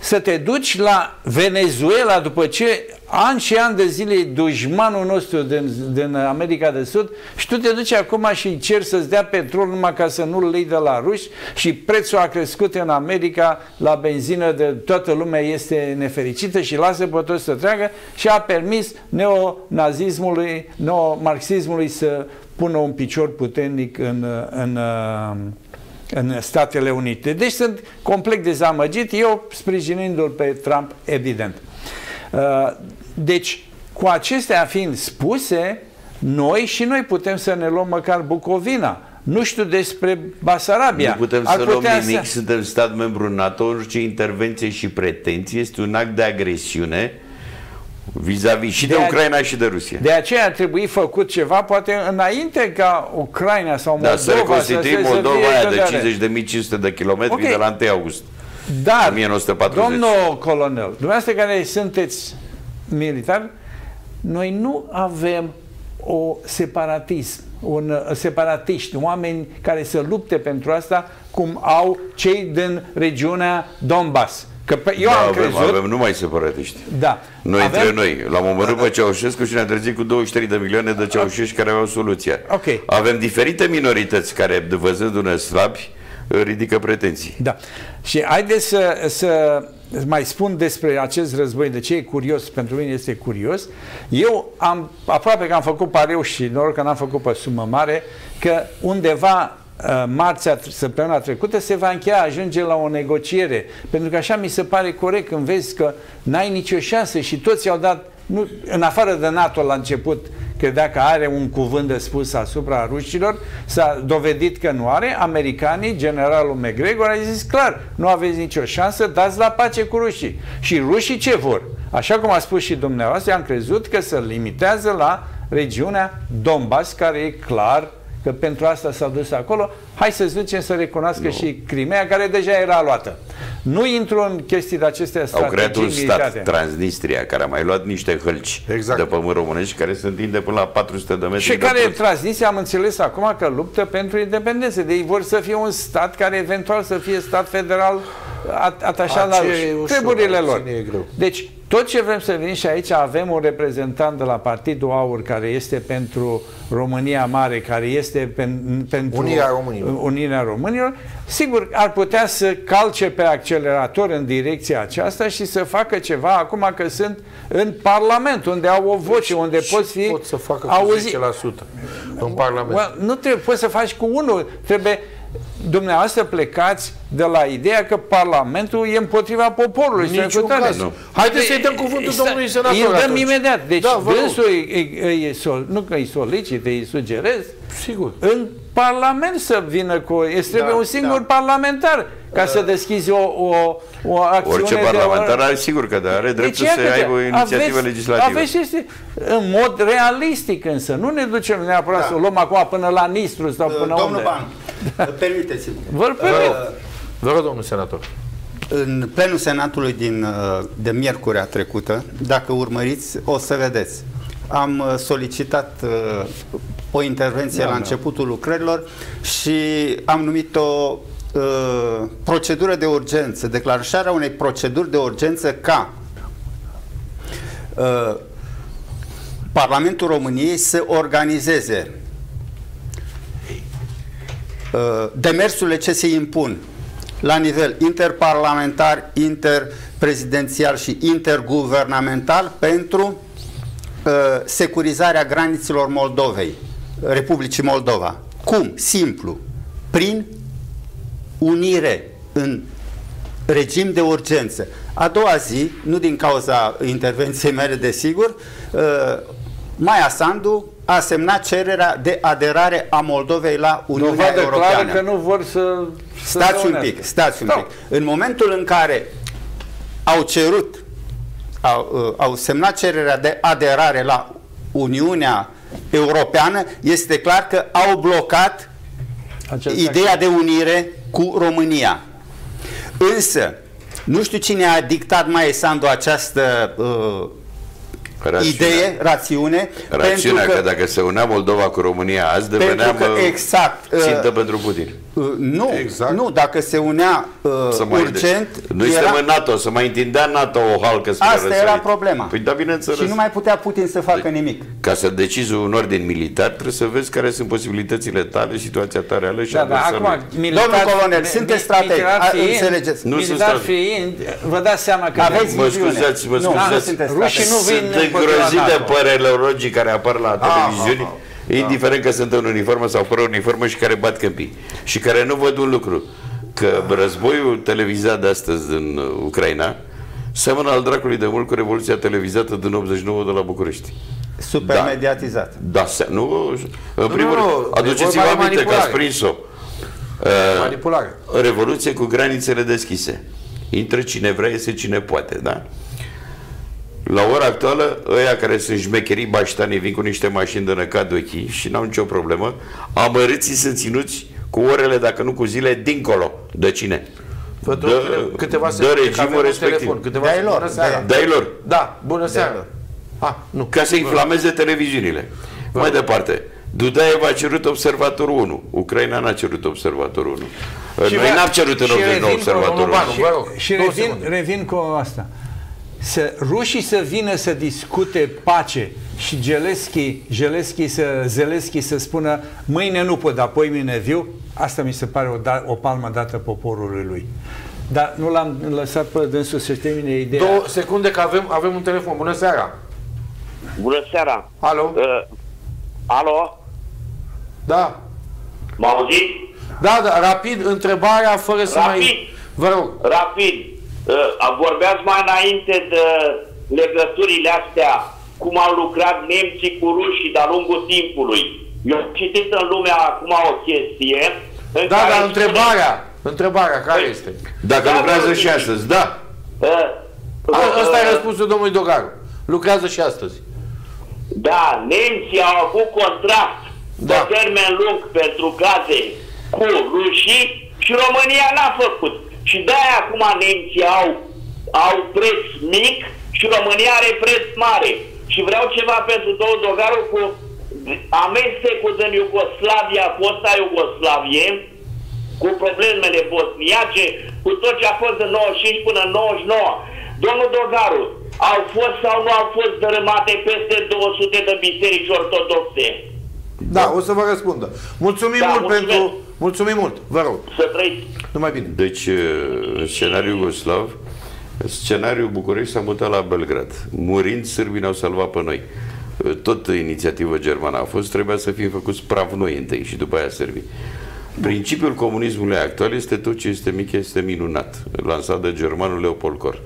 să te duci la Venezuela după ce ani și ani de zile e dușmanul nostru din, din America de Sud și tu te duci acum și îi ceri să-ți dea petrol numai ca să nu-l iei de la ruși și prețul a crescut în America la benzină de toată lumea este nefericită și lasă pe toți să treacă și a permis neonazismului, neomarxismului să pună un picior puternic în, în, în Statele Unite. Deci sunt complet dezamăgit, eu sprijinindu-l pe Trump, evident. Uh, Deci, cu acestea fiind spuse, noi și noi putem să ne luăm măcar Bucovina. Nu știu despre Basarabia. Nu putem Ar să luăm putea nimic, suntem stat membru NATO, orice intervenție și pretenție este un act de agresiune vis-a-vis și de, De a- Ucraina și de Rusia. De aceea ar trebui făcut ceva, poate înainte ca Ucraina sau Moldova Da, să reconstituim se- să Moldova fie aia cădere. de 50.500 de kilometri Ok. de la 1 august. Dar, 1940. domnul colonel, dumneavoastră care sunteți militar, noi nu avem o separatism, un uh, separatiști, oameni care să lupte pentru asta, cum au cei din regiunea Donbass. Că pe, eu da, am avem, crezut, avem numai separatiști. da, Noi avem, între noi. L-am omorât pe Ceaușescu și ne-am trezit cu 23 de milioane de ceaușești care aveau soluția. Ok. Avem diferite minorități care, văzându-ne slabi, ridică pretenții. Da. Și haideți să, să mai spun despre acest război, de ce e curios, pentru mine este curios. Eu am, aproape că am făcut pareu și noroc că n-am făcut pe sumă mare, că undeva uh, marțea, săptămâna trecută, se va încheia, ajunge la o negociere. Pentru că așa mi se pare corect când vezi că n-ai nicio șansă și toți au dat nu, în afară de NATO la început, credea că are un cuvânt de spus asupra rușilor, s-a dovedit că nu are. Americanii, generalul McGregor a zis clar, nu aveți nicio șansă, dați la pace cu rușii. Și rușii ce vor? Așa cum a spus și dumneavoastră, am crezut că se limitează la regiunea Donbass, care e clar că pentru asta s-au dus acolo. Hai să zicem să recunoască nu. și Crimea, care deja era luată. Nu intru în chestii de acestea Au creat un stat, Transnistria, care a mai luat niște hălci exact. de pământ românești, care se întinde până la 400 de metri. Și care tot. Transnistria am înțeles acum că luptă pentru independență. Deci vor să fie un stat care eventual să fie stat federal atașat la treburile lor. Deci tot ce vrem să venim și aici avem un reprezentant de la Partidul Aur care este pentru România Mare, care este pen, pentru Unirea Românilor. Unirea Românilor, sigur ar putea să calce pe accelerator în direcția aceasta și să facă ceva acum că sunt în Parlament, unde au o voce, deci, unde poți fi pot să facă cu auzi... 10% în Parlament. Well, nu trebuie, poți să faci cu unul, trebuie dumneavoastră plecați de la ideea că Parlamentul e împotriva poporului. Niciun caz. Nu. Haideți să-i dăm cuvântul domnului senator Îi dăm atunci. imediat. Deci da, dânsul îi, îi, îi, sol, nu că îi solicit, îi sugerez. Sigur. În Parlament să vină cu... Este trebuie da, un singur da. parlamentar ca să deschizi o, o, o acțiune Orice parlamentar are sigur că da, are dreptul deci, să aibă o inițiativă aveți, legislativă. Aveți este, în mod realistic însă, nu ne ducem neapărat da. să o luăm acum până la Nistru sau până Domnul unde. Ban, da. *laughs* permiteți-mi. Vă permit. Uh, Vă rog, domnul senator. În plenul Senatului din, uh, de miercurea trecută, dacă urmăriți, o să vedeți. Am uh, solicitat uh, o intervenție da, la da. începutul lucrărilor și am numit-o uh, procedură de urgență, declanșarea unei proceduri de urgență ca uh, Parlamentul României să organizeze uh, demersurile ce se impun la nivel interparlamentar, interprezidențial și interguvernamental pentru uh, securizarea granițelor Moldovei, Republicii Moldova. Cum? Simplu. Prin unire în regim de urgență. A doua zi, nu din cauza intervenției mele, desigur, uh, Maia Sandu a semnat cererea de aderare a Moldovei la Uniunea Dovadă Europeană. că nu vor să... să stați un pic, stați un pic. În momentul în care au cerut, au, uh, au semnat cererea de aderare la Uniunea Europeană, este clar că au blocat Acest ideea de unire cu România. Însă, nu știu cine a dictat mai Sandu această uh, Rațiune. idee, rațiune. Rațiunea pentru că, că dacă se unea Moldova cu România azi deveneam că, uh, exact, țintă uh, pentru Putin. Uh, nu, exact. nu, dacă se unea uh, să mai urgent... Noi era... suntem în NATO, să mai întindea NATO o halcă spre Asta răsărit. era problema. Păi da, bineînțeles. Și nu mai putea Putin să facă de, nimic. Ca să decizi un ordin militar, trebuie să vezi care sunt posibilitățile tale, situația ta reală și da, da, acum, militar, Domnul colonel, sunteți strategi, înțelegeți. Nu militar sunt fiind, vă dați seama că aveți Mă scuzați, mă scuzați. Rușii nu vin Sunt îngrozite părerele logii care apar la televiziuni da. indiferent că sunt în uniformă sau fără uniformă și care bat câmpii. Și care nu văd un lucru, că războiul televizat de astăzi în Ucraina seamănă al dracului de mult cu revoluția televizată din 89 de la București. Super da. mediatizat. Da, nu, în primul rând, aduceți-vă aminte că ați prins-o. Manipulare. Uh, revoluție cu granițele deschise. Intră cine vrea, iese cine poate, da? La ora actuală, ăia care sunt șmecherii baștanii vin cu niște mașini de năcat ochii și n-au nicio problemă, amărâții sunt ținuți cu orele, dacă nu cu zile, dincolo. De cine? Vă de, câteva de regimul respectiv. Telefon, câteva Dai lor. Dai lor. Da, bună seara. Ah, nu. Ca să inflameze televiziunile. Vă Mai departe. Dudaev a cerut observatorul 1. Ucraina n-a cerut observatorul 1. Și Noi n-am cerut în 89 observatorul 1. Și, și revin, revin cu asta să, rușii să vină să discute pace și Geleschi, Geleschi să, Zeleschi să spună mâine nu pot, dar apoi mine viu, asta mi se pare o, da, o palmă dată poporului lui. Dar nu l-am lăsat pe dânsul să termine ideea. Două secunde că avem, avem un telefon. Bună seara! Bună seara! Alo? Uh, alo? Da. Mă auzit? Da, da, rapid, întrebarea fără rapid. să mai... Vă rog. Rapid. Uh, vorbeați mai înainte de legăturile astea cum au lucrat nemții cu rușii de-a lungul timpului. Eu am citit în lumea acum o chestie în Da, care dar spune- întrebarea, întrebarea care este? Dacă Da, lucrează da, și astăzi, da. Uh, A- Ăsta e uh, răspunsul domnului Dogaru. Lucrează și astăzi. Da, nemții au avut contract Da. de termen lung pentru gaze cu rușii și România n-a făcut. Și de-aia acum nemții au, au preț mic și România are preț mare. Și vreau ceva pentru domnul Dogaru cu amestecul din Iugoslavia, fosta Iugoslavie, cu problemele bosniace, cu tot ce a fost în 95 până în 99. Domnul Dogaru, au fost sau nu au fost dărâmate peste 200 de biserici ortodoxe? Da, o să vă răspundă. Mulțumim Da, mult mulțumesc. pentru... Mulțumim mult, vă rog. Să trăiți! Numai bine. Deci, în scenariul Iugoslav, scenariul București s-a mutat la Belgrad. Murind, sârbii ne-au salvat pe noi. Tot inițiativă germană a fost, trebuia să fim făcuți praf noi întâi și după aia sârbii. Principiul comunismului actual este tot ce este mic este minunat, lansat de germanul Leopold Kor.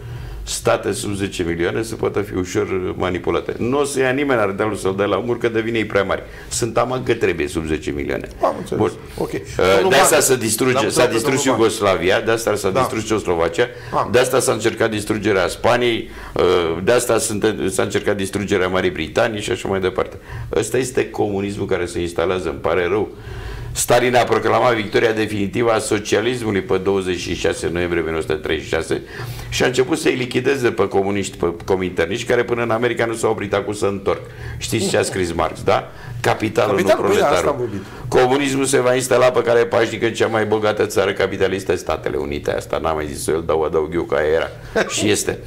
State sub 10 milioane se poate fi ușor manipulate. Nu o să ia nimeni ardealul să-l dea la umăr, că devine ei prea mari. Sunt aman că trebuie sub 10 milioane. Am înțeles. Bun. Ok. Uh, Domnul De asta Ban, se distruge, l-am s-a întrebat pe distrus domnul Ban. Iugoslavia, de asta s-a Da. distrus Ceoslovacia, Ah. de asta s-a încercat distrugerea Spaniei, uh, de asta sunt- s-a încercat distrugerea Marii Britanii și așa mai departe. Ăsta este comunismul care se instalează, îmi pare rău. Stalin a proclamat victoria definitivă a socialismului pe 26 noiembrie 1936 și a început să-i lichideze pe comuniști, pe cominterniști, care până în America nu s-au oprit acum să întorc. Știți ce a scris Marx, da? Capitalul, Capitalul, nu păi da, asta proletarul. am vorbit. Comunismul se va instala pe care pașnică în cea mai bogată țară capitalistă, Statele Unite. Asta n-am mai zis eu, îl dau adaug eu ca era. *laughs* Și este.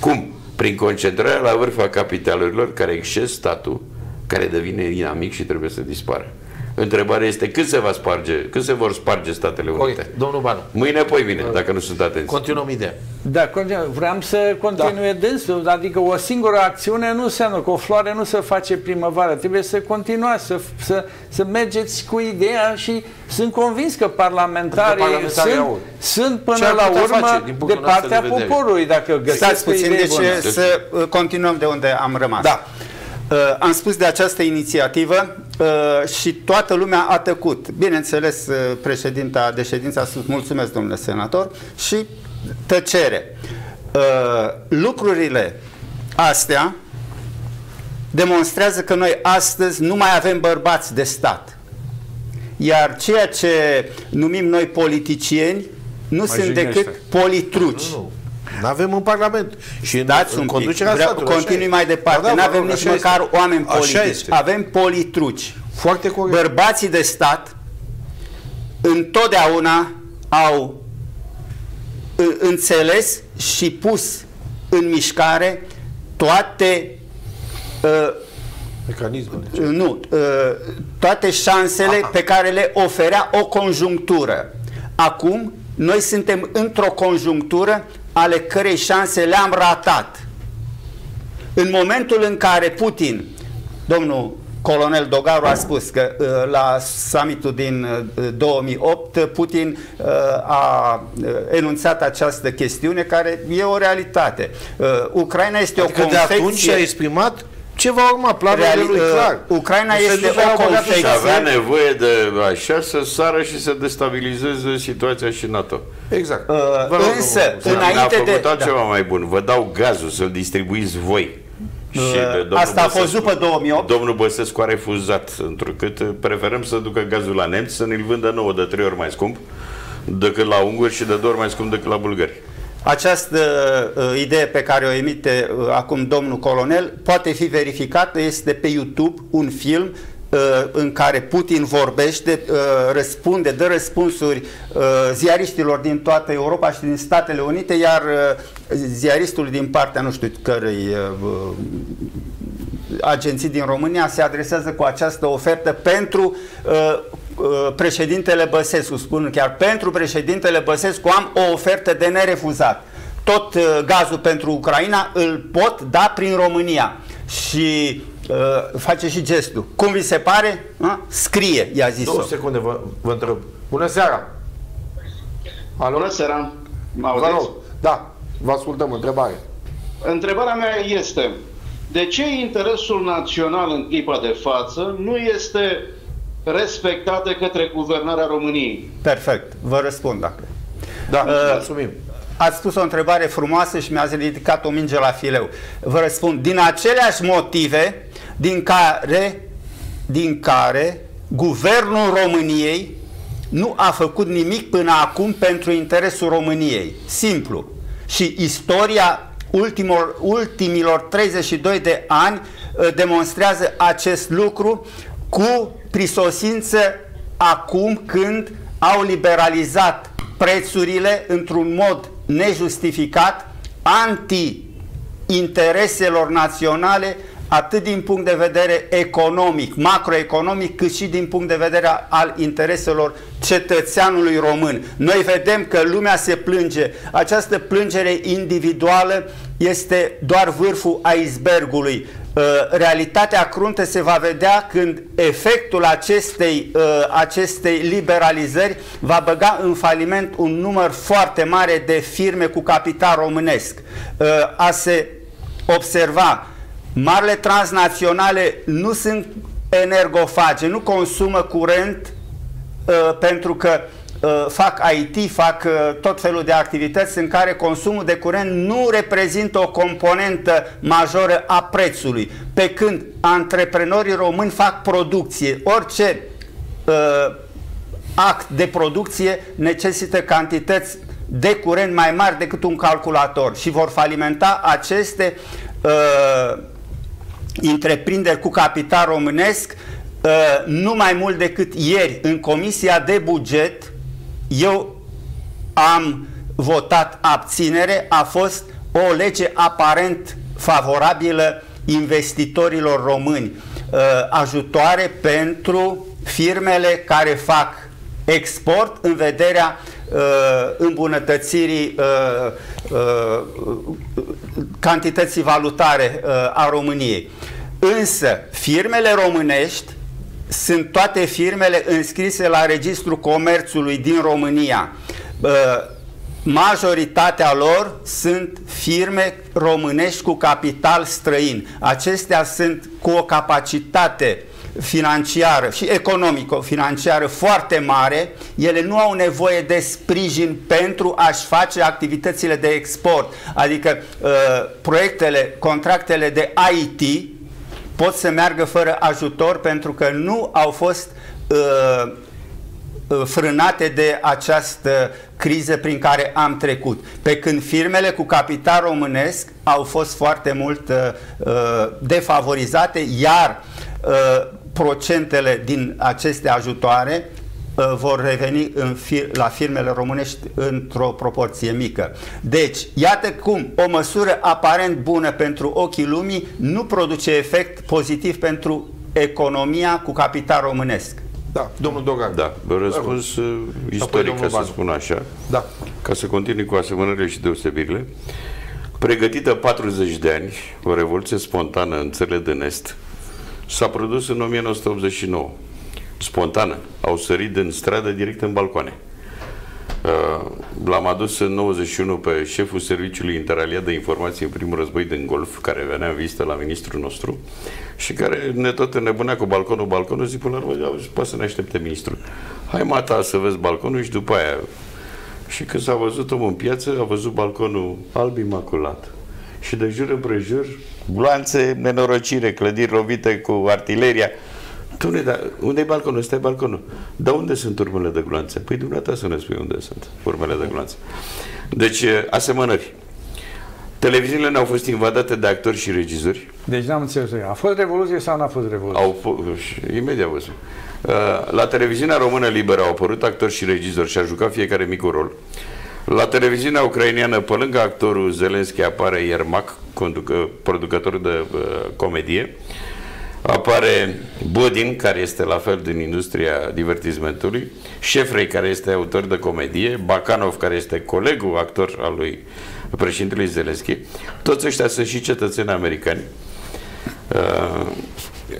Cum? Prin concentrarea la vârf a capitalurilor care exced statul, care devine inamic și trebuie să dispară. Întrebarea este când se va sparge, când se vor sparge Statele Unite? Corect. Domnul Banu, Mâine, poi vine, dacă nu sunt atenți. continuăm ideea. Da, continu- vreau să continue da. dânsul, adică o singură acțiune nu înseamnă că o floare nu se face primăvară, trebuie să continuați, să, să, să mergeți cu ideea și sunt convins că parlamentarii, parlamentarii sunt, au. sunt Ce până ar la putea urmă face, din de punctul nostru partea de vedere? poporului, dacă găsesc Stați o puțin, idee deci bună. să uh, continuăm de unde am rămas. Da. Uh, am spus de această inițiativă uh, și toată lumea a tăcut. Bineînțeles, uh, președinta de ședință a spus mulțumesc, domnule senator, și tăcere. Uh, lucrurile astea demonstrează că noi astăzi nu mai avem bărbați de stat. Iar ceea ce numim noi politicieni nu sunt jignește. decât politruci. Nu, nu avem în Parlament. Și în, Dați în un pic. conducerea Vreau, statului. așa continui e. mai departe. Da, da, nu avem vă rog, nici așa măcar este. oameni Așa politici. este. Avem politruci. Foarte corect. Bărbații de stat întotdeauna au în- înțeles și pus în mișcare toate uh, Mecanismele. nu, uh, toate șansele Aha. pe care le oferea o conjunctură. Acum, noi suntem într-o conjunctură ale cărei șanse le-am ratat. În momentul în care Putin, domnul colonel Dogaru a spus că uh, la summitul din uh, 2008 Putin uh, a uh, enunțat această chestiune care e o realitate. Uh, Ucraina este Adică o de atunci confecție a exprimat ce va urma, planurile Reali- lui uh, clar. Ucraina Nu se este duce o la băgatul confecție. Și seama. avea nevoie de așa să sară și să destabilizeze situația și NATO. Exact. Uh, Vă rog, însă, domnul Buzău. înainte a făcut de- altceva mai bun. Vă dau gazul să-l distribuiți voi. Și de domnul asta a fost Băsescu- după 2008? Domnul Băsescu a refuzat, întrucât preferăm să ducă gazul la nemți, să ne-l vândă nouă de trei ori mai scump decât la unguri și de două ori mai scump decât la bulgari. Această uh, idee pe care o emite uh, acum domnul colonel poate fi verificată, este pe YouTube un film uh, în care Putin vorbește, uh, răspunde, dă răspunsuri uh, ziariștilor din toată Europa și din Statele Unite, iar uh, ziaristul din partea, nu știu cărei uh, agenții din România se adresează cu această ofertă pentru uh, uh, președintele Băsescu. Spun chiar pentru președintele Băsescu am o ofertă de nerefuzat. Tot uh, gazul pentru Ucraina îl pot da prin România. Și uh, face și gestul. Cum vi se pare? A? Scrie, i-a zis Două secunde vă, vă întreb. Bună seara! Alo? Bună seara! Mă Vă auziți? rog. Da, vă ascultăm. Întrebare. Întrebarea mea este, de ce interesul național în clipa de față nu este respectat de către guvernarea României? Perfect, vă răspund dacă. Da, Uh, mulțumim. Ați spus o întrebare frumoasă și mi-ați ridicat o minge la fileu. Vă răspund, din aceleași motive din care, din care guvernul României nu a făcut nimic până acum pentru interesul României. Simplu. Și istoria ultimor, ultimilor 32 de ani uh, demonstrează acest lucru cu prisosință acum când au liberalizat prețurile într-un mod nejustificat, anti-intereselor naționale, atât din punct de vedere economic, macroeconomic, cât și din punct de vedere al intereselor cetățeanului român. Noi vedem că lumea se plânge. Această plângere individuală este doar vârful icebergului. Uh, realitatea cruntă se va vedea când efectul acestei, uh, acestei liberalizări va băga în faliment un număr foarte mare de firme cu capital românesc. Uh, a se observa Marile transnaționale nu sunt energofage, nu consumă curent uh, pentru că uh, fac IT, fac uh, tot felul de activități în care consumul de curent nu reprezintă o componentă majoră a prețului. Pe când antreprenorii români fac producție, orice uh, act de producție necesită cantități de curent mai mari decât un calculator și vor falimenta aceste uh, întreprinderi cu capital românesc uh, nu mai mult decât ieri în Comisia de Buget eu am votat abținere, a fost o lege aparent favorabilă investitorilor români, uh, ajutoare pentru firmele care fac export în vederea uh, îmbunătățirii cantității valutare a României. Însă, firmele românești sunt toate firmele înscrise la Registrul Comerțului din România. Majoritatea lor sunt firme românești cu capital străin. Acestea sunt cu o capacitate financiară și economico-financiară foarte mare, ele nu au nevoie de sprijin pentru a-și face activitățile de export. Adică uh, proiectele, contractele de IT pot să meargă fără ajutor pentru că nu au fost uh, uh, frânate de această criză prin care am trecut. Pe când firmele cu capital românesc au fost foarte mult uh, uh defavorizate, iar uh, procentele din aceste ajutoare uh, vor reveni în fir la firmele românești într-o proporție mică. Deci, iată cum o măsură aparent bună pentru ochii lumii nu produce efect pozitiv pentru economia cu capital românesc. Da, domnul Dogan. Da, răspuns uh, istoric, ca să spun așa. Da. Ca să continui cu asemănările și deosebirile. Pregătită 40 de ani, o revoluție spontană în țările din Est, s-a produs în 1989. Spontană. Au sărit din stradă direct în balcoane. Uh, l-am adus în 91 pe șeful Serviciului Interaliat de Informații în primul război din Golf, care venea în vizită la ministrul nostru și care ne tot înnebunea cu balconul, balconul, zic până la urmă, poate să ne aștepte ministrul. Hai mata să vezi balconul și după aia și când s-a văzut omul în piață, a văzut balconul alb imaculat. Și de jur împrejur, gloanțe, nenorocire, clădiri rovite cu artileria. Dom'le, dar unde e balconul? Ăsta e balconul. Dar unde sunt urmele de gloanțe? Păi dumneata să ne spui unde sunt urmele de gloanțe. Deci, asemănări. Televiziunile ne-au fost invadate de actori și regizori. Deci n-am înțeles. A fost revoluție sau n-a fost revoluție? Au imediat vă spun. La televiziunea română liberă au apărut actori și regizori și a jucat fiecare micul rol. La televiziunea ucraineană, pe lângă actorul Zelenski, apare Iermac, producător de uh, comedie. Apare Bodin, care este la fel din industria divertismentului, Șefrei, care este autor de comedie, Bacanov, care este colegul actor al lui președintelui Zelenski. Toți ăștia sunt și cetățeni americani. Uh,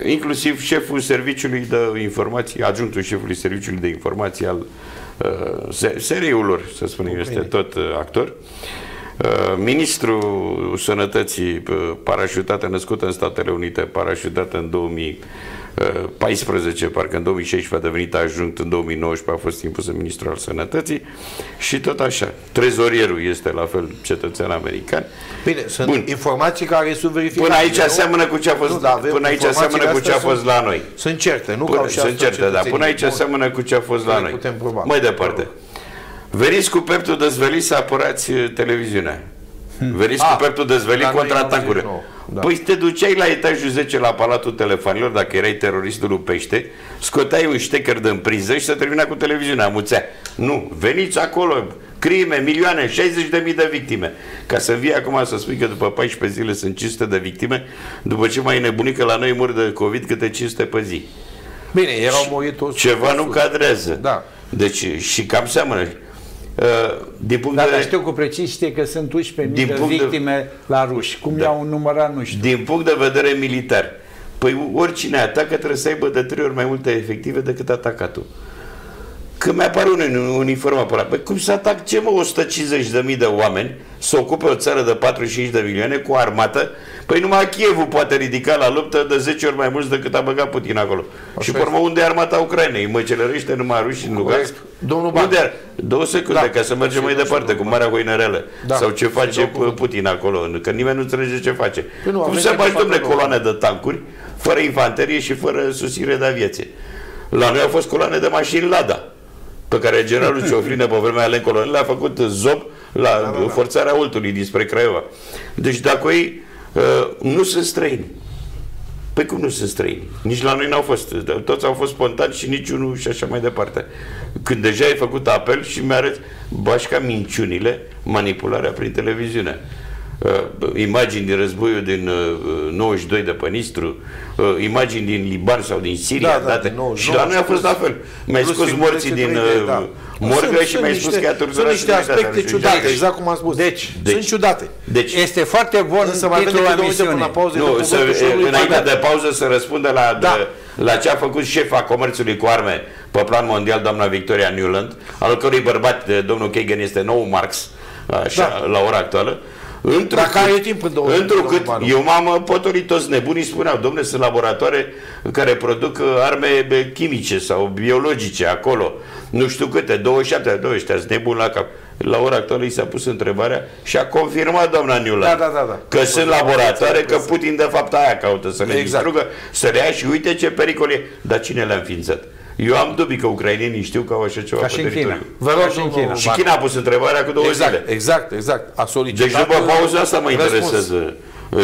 inclusiv șeful serviciului de informații, adjunctul șefului serviciului de informații al uh, seriul lor, să spunem, okay. este tot uh, actor. Uh, Ministrul Sănătății, uh, parașutată, născută în Statele Unite, parașutată în 2014, parcă în 2016 a devenit ajunct, în 2019 a fost impus ministrul al Sănătății și tot așa. Trezorierul este la fel cetățean american. Bine, sunt Bun. informații care sunt verificate. Până aici nu? seamănă cu ce a fost, Nu, da, avem până aici informațiile seamănă cu ce a astea fost sunt- la noi. Sunt certe, nu Până, ca și sunt asta certe, dar cetățenii. până aici Bun. seamănă cu ce a fost la Le noi. putem proba. Mai departe. Veriți cu peptul dezvelit să apărați uh, televiziunea. Veriți cu Ah, peptul dezvelit la noi contra în tancuri. 89, da. Păi te duceai la etajul 10 la Palatul Telefonilor, dacă erai teroristul lui Pește, scoteai un ștecher din priză și se termina cu televiziunea, amuțea. Nu, veniți acolo, crime, milioane, 60.000 de victime. Ca să vii acum să spui că după 14 zile sunt 500 de victime, după ce mai e nebunit că la noi mor de COVID câte 500 pe zi. Bine, erau murit toți. Ceva nu cadrează. Da. Deci și cam seamănă. Uh, Din punct Dar, de dar vedere... știu cu precizie că sunt 11.000 Din de punct de- victime la ruși. Cum Da. i-au numărat, nu știu. Din punct de vedere militar, păi oricine atacă trebuie să aibă de trei ori mai multe efective decât atacatul. Când mi apare un în uniformă pe ăla, păi cum să atac ce mă 150.000 de oameni să ocupe o țară de 45 de milioane cu armată? Păi numai Chievul poate ridica la luptă de 10 ori mai mulți decât a băgat Putin acolo. și pe urmă unde e armata Ucrainei? Măcelărește numai ruși în Lugansk? Corect. Domnul Ban. Unde ar? Două secunde, Da. ca să mergem mai Și departe domnul cu Marea Hoinărelă. Da. Sau ce Și face domnul P- cuvânt. Putin acolo, că nimeni nu înțelege ce face. Păi nu, Cum avem să faci, dreptate domnule, nouă. coloane de tancuri, fără infanterie și fără susținere de aviație? La noi au fost coloane de mașini Lada, pe care generalul Ciofrină, pe vremea Alen Colonel, le-a făcut zob la Da, forțarea Oltului dinspre Craiova. Deci dacă ei uh, nu sunt străini, Păi cum nu sunt străini? Nici la noi n-au fost. Toți au fost spontani și niciunul și așa mai departe. Când deja ai făcut apel și mi-arăți bașca minciunile, manipularea prin televiziune. Uh, imagini din războiul din uh, 92 de pe Nistru, uh, imagini din Liban sau din Siria, Da, da, date. din 99 și la noi a fost la fel. Mi-ai Plus scos filmulețe morții din 3D, uh, da. morgă Sunt- și sunt mi-ai spus niște- că i-a Sunt torturat niște sindicatele aspecte și ciudate, judecăți. exact cum am spus. Deci, Deci- sunt ciudate. Deci, Este foarte bun Însă mai avem titlul la decât două minute până la misiune. pauză. Nu, dă să, cuvântul și lui înainte Fabian. de pauză să răspundă la, Da. de, la ce a făcut șefa comerțului cu arme pe plan mondial, doamna Victoria Newland, al cărui bărbat, de domnul Kagan, este nou Marx, așa, Da. la ora actuală. Întrucât, Dacă are timp în două minute, întrucât domnul Manu. eu m-am potolit toți nebunii, spuneau, domne, sunt laboratoare care produc uh, arme bă, chimice sau biologice acolo, nu știu câte, 27, 20, sunt nebuni la cap. La ora actuală i s-a pus întrebarea și a confirmat doamna Newland Da, da, da, da. că sunt laboratoare, că Putin de fapt aia caută să ne Exact. distrugă, să le ia și uite ce pericol e. Dar cine le-a înființat? Eu am dubii că ucrainienii știu că au așa ceva Ca pe și în China. teritoriu. Vă rog, Ca și în domnul China. Și Manu. China a pus întrebarea cu două Exact, zile. exact, exact. A solicitat. Deci după pauza asta mă răspuns. interesează.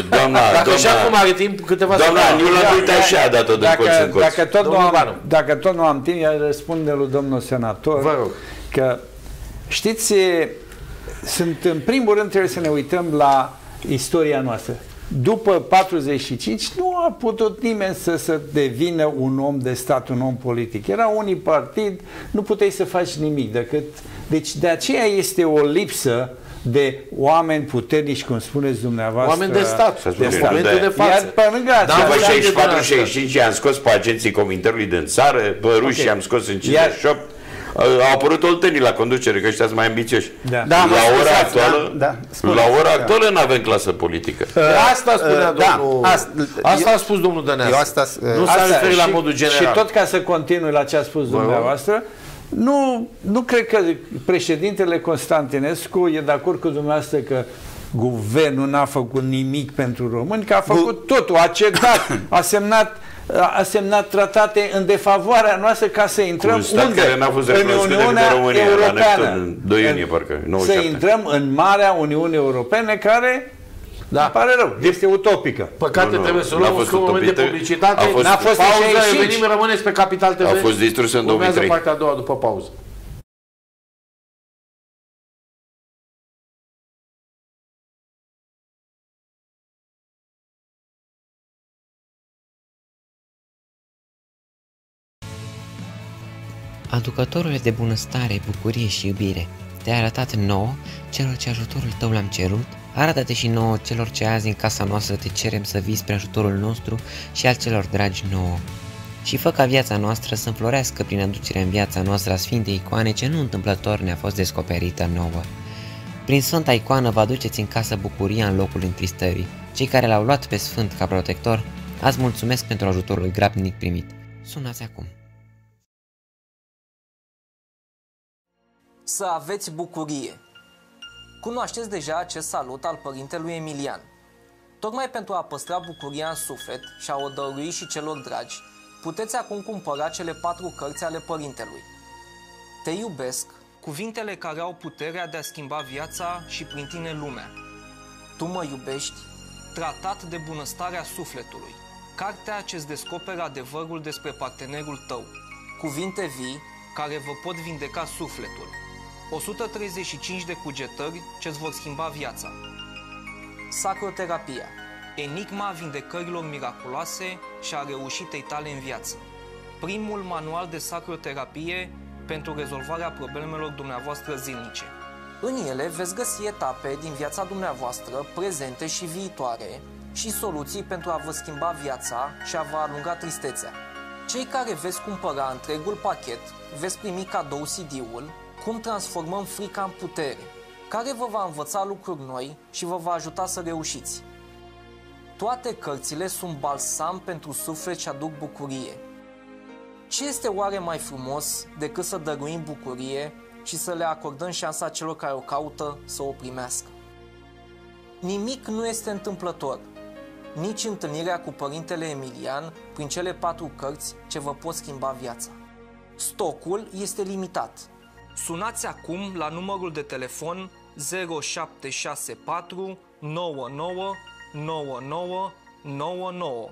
Doamna, Dacă și acum doamna, are timp, câteva doamna secunde. Newland, Da, uite da, așa a dat-o de colț dacă, în colț. dacă, tot nu Domnul am, Banu. dacă tot nu am timp, el răspunde lui domnul senator Vă rog. că știți, sunt în primul rând trebuie să ne uităm la istoria noastră. După 45 nu a putut nimeni să, să devină un om de stat, un om politic. Era unii partid, nu puteai să faci nimic decât... Deci de aceea este o lipsă de oameni puternici, cum spuneți dumneavoastră. Oameni de stat, Să în spunem, momentul de- de față. Iar pe lângă Da, aceasta- După Asta e 64-65 am scos pe agenții Cominterului din țară, pe ruși Ok. am scos în 58. Au apărut oltenii la conducere, că ăștia sunt mai ambițioși. Da. Da, mă la ora scuzați, actuală, da, da, spuneți, la ora da. actuală nu avem clasă politică. De asta spunea Uh, da, domnul... asta- Asta eu- a spus domnul Dăneasă. eu asta- Nu s-a Asta, referit la și- modul general. Și tot ca să continui la ce a spus rog. dumneavoastră, nu, nu cred că președintele Constantinescu e de acord cu dumneavoastră că guvernul n-a făcut nimic pentru români, că a făcut totul, a cedat, *coughs* a semnat a semnat tratate în defavoarea noastră ca să intrăm Cu un stat unde? care n-a fost în recunoscut decât de Uniunea România, la Europeană. Neptun, în 2 iunie, parcă, Să 97. intrăm în Marea Uniune Europene care Da. îmi pare rău, este utopică. Păcate Nu, nu, trebuie să n-a luăm un fost scurt moment de utopită. publicitate. A fost- N-a fost în pauză, 65. venim, rămâneți pe Capital TV. A fost distrusă în Urmează 2003. partea a doua după pauză. Aducătorule de bunăstare, bucurie și iubire, te-ai arătat nouă celor ce ajutorul tău l-am cerut, arată-te și nouă celor ce azi în casa noastră te cerem să vii spre ajutorul nostru și al celor dragi nouă. Și fă ca viața noastră să înflorească prin aducerea în viața noastră a Sfintei Icoane ce nu întâmplător ne-a fost descoperită nouă. Prin Sfânta Icoană vă aduceți în casă bucuria în locul întristării. Cei care l-au luat pe Sfânt ca protector, azi mulțumesc pentru ajutorul grabnic primit. Sunați acum! Să aveți bucurie! Cunoașteți deja acest salut al părintelui Emilian. Tocmai pentru a păstra bucuria în suflet și a o dărui și celor dragi, puteți acum cumpăra cele patru cărți ale părintelui. Te iubesc, cuvintele care au puterea de a schimba viața și prin tine lumea. Tu mă iubești, tratat de bunăstarea sufletului, cartea ce îți descoperă adevărul despre partenerul tău, cuvinte vii care vă pot vindeca sufletul, 135 de cugetări ce îți vor schimba viața. Sacroterapia, enigma vindecărilor miraculoase și a reușitei tale în viață. Primul manual de sacroterapie pentru rezolvarea problemelor dumneavoastră zilnice. În ele veți găsi etape din viața dumneavoastră, prezente și viitoare, și soluții pentru a vă schimba viața și a vă alunga tristețea. Cei care veți cumpăra întregul pachet veți primi cadou CD-ul Cum transformăm frica în putere, care vă va învăța lucruri noi și vă va ajuta să reușiți. Toate cărțile sunt balsam pentru suflet și aduc bucurie. Ce este oare mai frumos decât să dăruim bucurie și să le acordăm șansa celor care o caută să o primească? Nimic nu este întâmplător, nici întâlnirea cu părintele Emilian prin cele patru cărți ce vă pot schimba viața. Stocul este limitat. Sunați acum la numărul de telefon 0764 99 99 99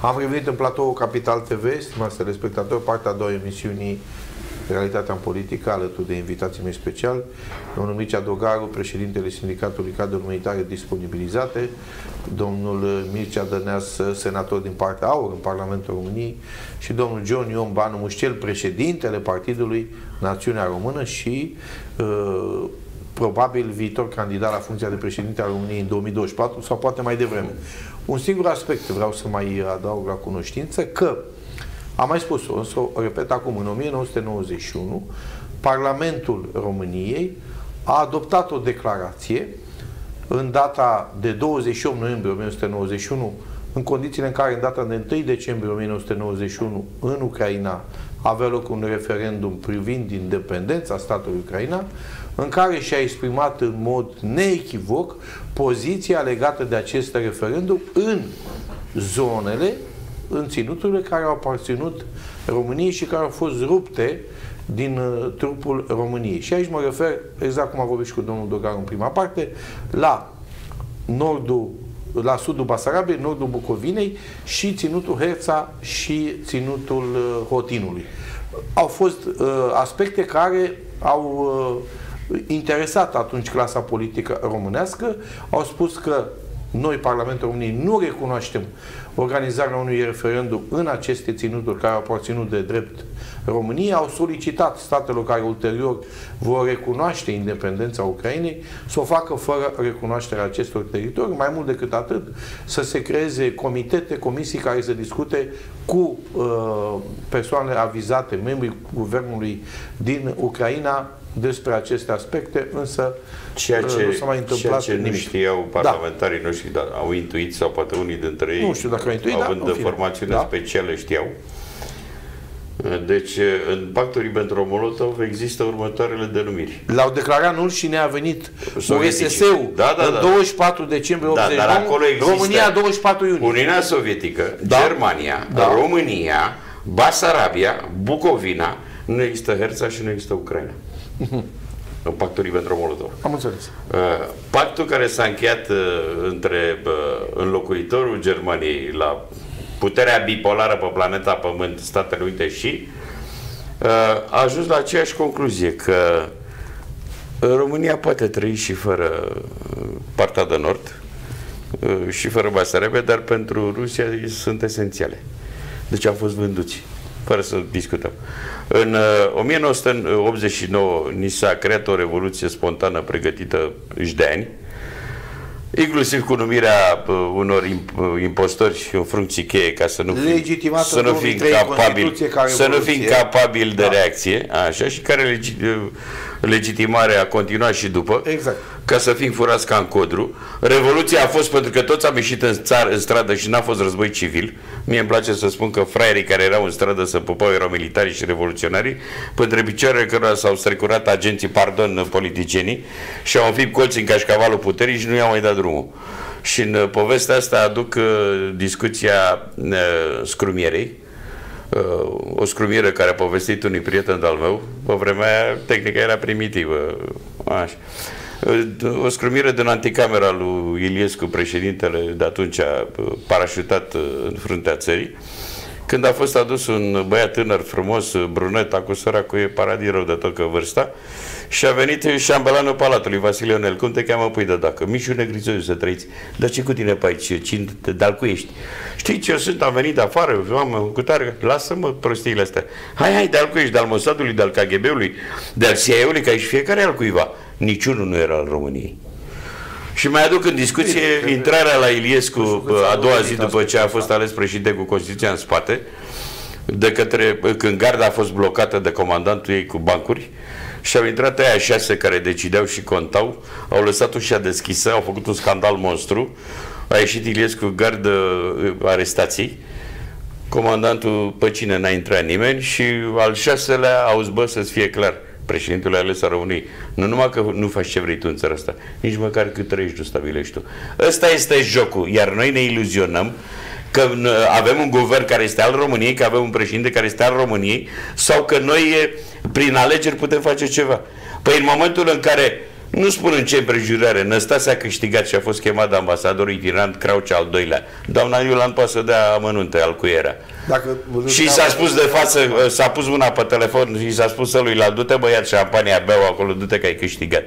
Am revenit în platou Capital TV, stimați telespectatori, partea a doua emisiunii Realitatea în politică, alături de invitații mei special, domnul Mircea Dogaru, președintele Sindicatului Cadrul Umanitare Disponibilizate, domnul Mircea Dăneas, senator din partea AUR în Parlamentul României. Și domnul John Ion Banu Mușcel, președintele Partidului Națiunea Română și uh, probabil viitor candidat la funcția de președinte al României în 2024 sau poate mai devreme. Un singur aspect vreau să mai adaug la cunoștință, că am mai spus-o, însă o repet acum, în 1991, Parlamentul României a adoptat o declarație în data de 28 noiembrie 1991, în condițiile în care în data de 1 decembrie 1991 în Ucraina avea loc un referendum privind independența statului Ucraina, în care și-a exprimat în mod neechivoc poziția legată de acest referendum în zonele, în ținuturile care au aparținut României și care au fost rupte din uh, trupul României. Și aici mă refer, exact cum a vorbit și cu domnul Dogar în prima parte, la nordul la sudul Basarabiei, nordul Bucovinei și ținutul Herța și ținutul uh, Hotinului. Au fost uh, aspecte care au uh, interesat atunci clasa politică românească, au spus că noi, Parlamentul României, nu recunoaștem organizarea unui referendum în aceste ținuturi care au aparținut de drept României, au solicitat statelor care ulterior vor recunoaște independența Ucrainei să o facă fără recunoașterea acestor teritorii, mai mult decât atât, să se creeze comitete, comisii care să discute cu uh, persoanele avizate, membrii guvernului din Ucraina, despre aceste aspecte, însă ceea ce, nu s-a mai întâmplat ceea ce nimic. nu știau parlamentarii da. noștri, dar au intuit sau poate unii dintre ei, Nu știu dacă au intuit, da, având în fine. formațiune Da. specială, știau. Deci, în pactul Ribbentrop-Molotov există următoarele denumiri. L-au declarat nul și ne-a venit Sovietici. USS-ul Da, da, în da. 24 decembrie Da, 89, dar acolo există România 24 iunie. Uniunea Sovietică, Da. Germania, Da. România, Basarabia, Bucovina, nu există Herța și nu există Ucraina. În pactul Ribbentrop-Molotov. Am înțeles. Uh, Pactul care s-a încheiat uh, între uh, înlocuitorul Germaniei la puterea bipolară pe planeta Pământ, Statele Unite și uh, a ajuns la aceeași concluzie că România poate trăi și fără uh, partea de nord uh, și fără Basarabia, dar pentru Rusia sunt esențiale. Deci au fost vânduți, fără să discutăm. În uh, 1989 ni s-a creat o revoluție spontană pregătită și de ani, inclusiv cu numirea uh, unor imp- uh, impostori în funcții cheie ca să nu fim, Legitimată să în nu fim 2003 capabili Constituție ca să nu fim revoluție. capabili de Da. reacție, așa, și care legi, uh, legitimare a continuat și după, Exact. ca să fim furați ca în codru. Revoluția a fost pentru că toți am ieșit în, țară, în stradă și n-a fost război civil. Mie îmi place să spun că fraierii care erau în stradă să pupau erau militari și revoluționari, pentru picioarele cărora s-au strecurat agenții, pardon, politicienii și au înfipt colții în cașcavalul puterii și nu i-au mai dat drumul. Și în uh, povestea asta aduc uh, discuția uh, scrumierei, uh, o scrumieră care a povestit unui prieten al meu, pe vremea aia, tehnica era primitivă, așa. Uh, O scrumire din anticamera lui Iliescu, președintele de atunci, uh, parașutat uh, în fruntea țării, când a fost adus un băiat tânăr frumos, brunet, cu săracul e paradis rău de tot că vârsta, și a venit șambelanul palatului, Vasile Ionel, cum te cheamă pui de dacă? Mișu Negrițoiu să trăiți. Dar ce cu tine pe aici? Cine te dalcuiești? Știi ce eu sunt? Am venit de afară, am cu tare. Lasă-mă prostiile astea. Hai, hai, de alcuiești, de al Mossadului, de al KGB-ului, de al CIA-ului, că aici fiecare al cuiva. Niciunul nu era al României. Și mai aduc în discuție intrarea la Iliescu a doua zi după ce a fost ales președinte cu Constituția în spate, de către, când garda a fost blocată de comandantul ei cu bancuri și au intrat aia șase care decideau și contau, au lăsat ușa deschisă, au făcut un scandal monstru, a ieșit Iliescu gardă uh, arestației, comandantul pe cine n-a intrat nimeni și al șaselea auzi bă să-ți fie clar președintele ales al României. Nu numai că nu faci ce vrei tu în țara asta, nici măcar cât trăiești tu, stabilești tu. Ăsta este jocul, iar noi ne iluzionăm că n- avem un guvern care este al României, că avem un președinte care este al României sau că noi e, prin alegeri putem face ceva. Păi în momentul în care Nu spun în ce împrejurare. Năstase a câștigat și a fost chemat de ambasadorul itinerant Crauce al doilea. Doamna Iulan poate să dea amănunte al cuiera. Dacă, Și s-a spus de față, s-a pus mâna pe telefon și s-a spus să lui la du-te băiat șampania, beau acolo, du-te că ai câștigat.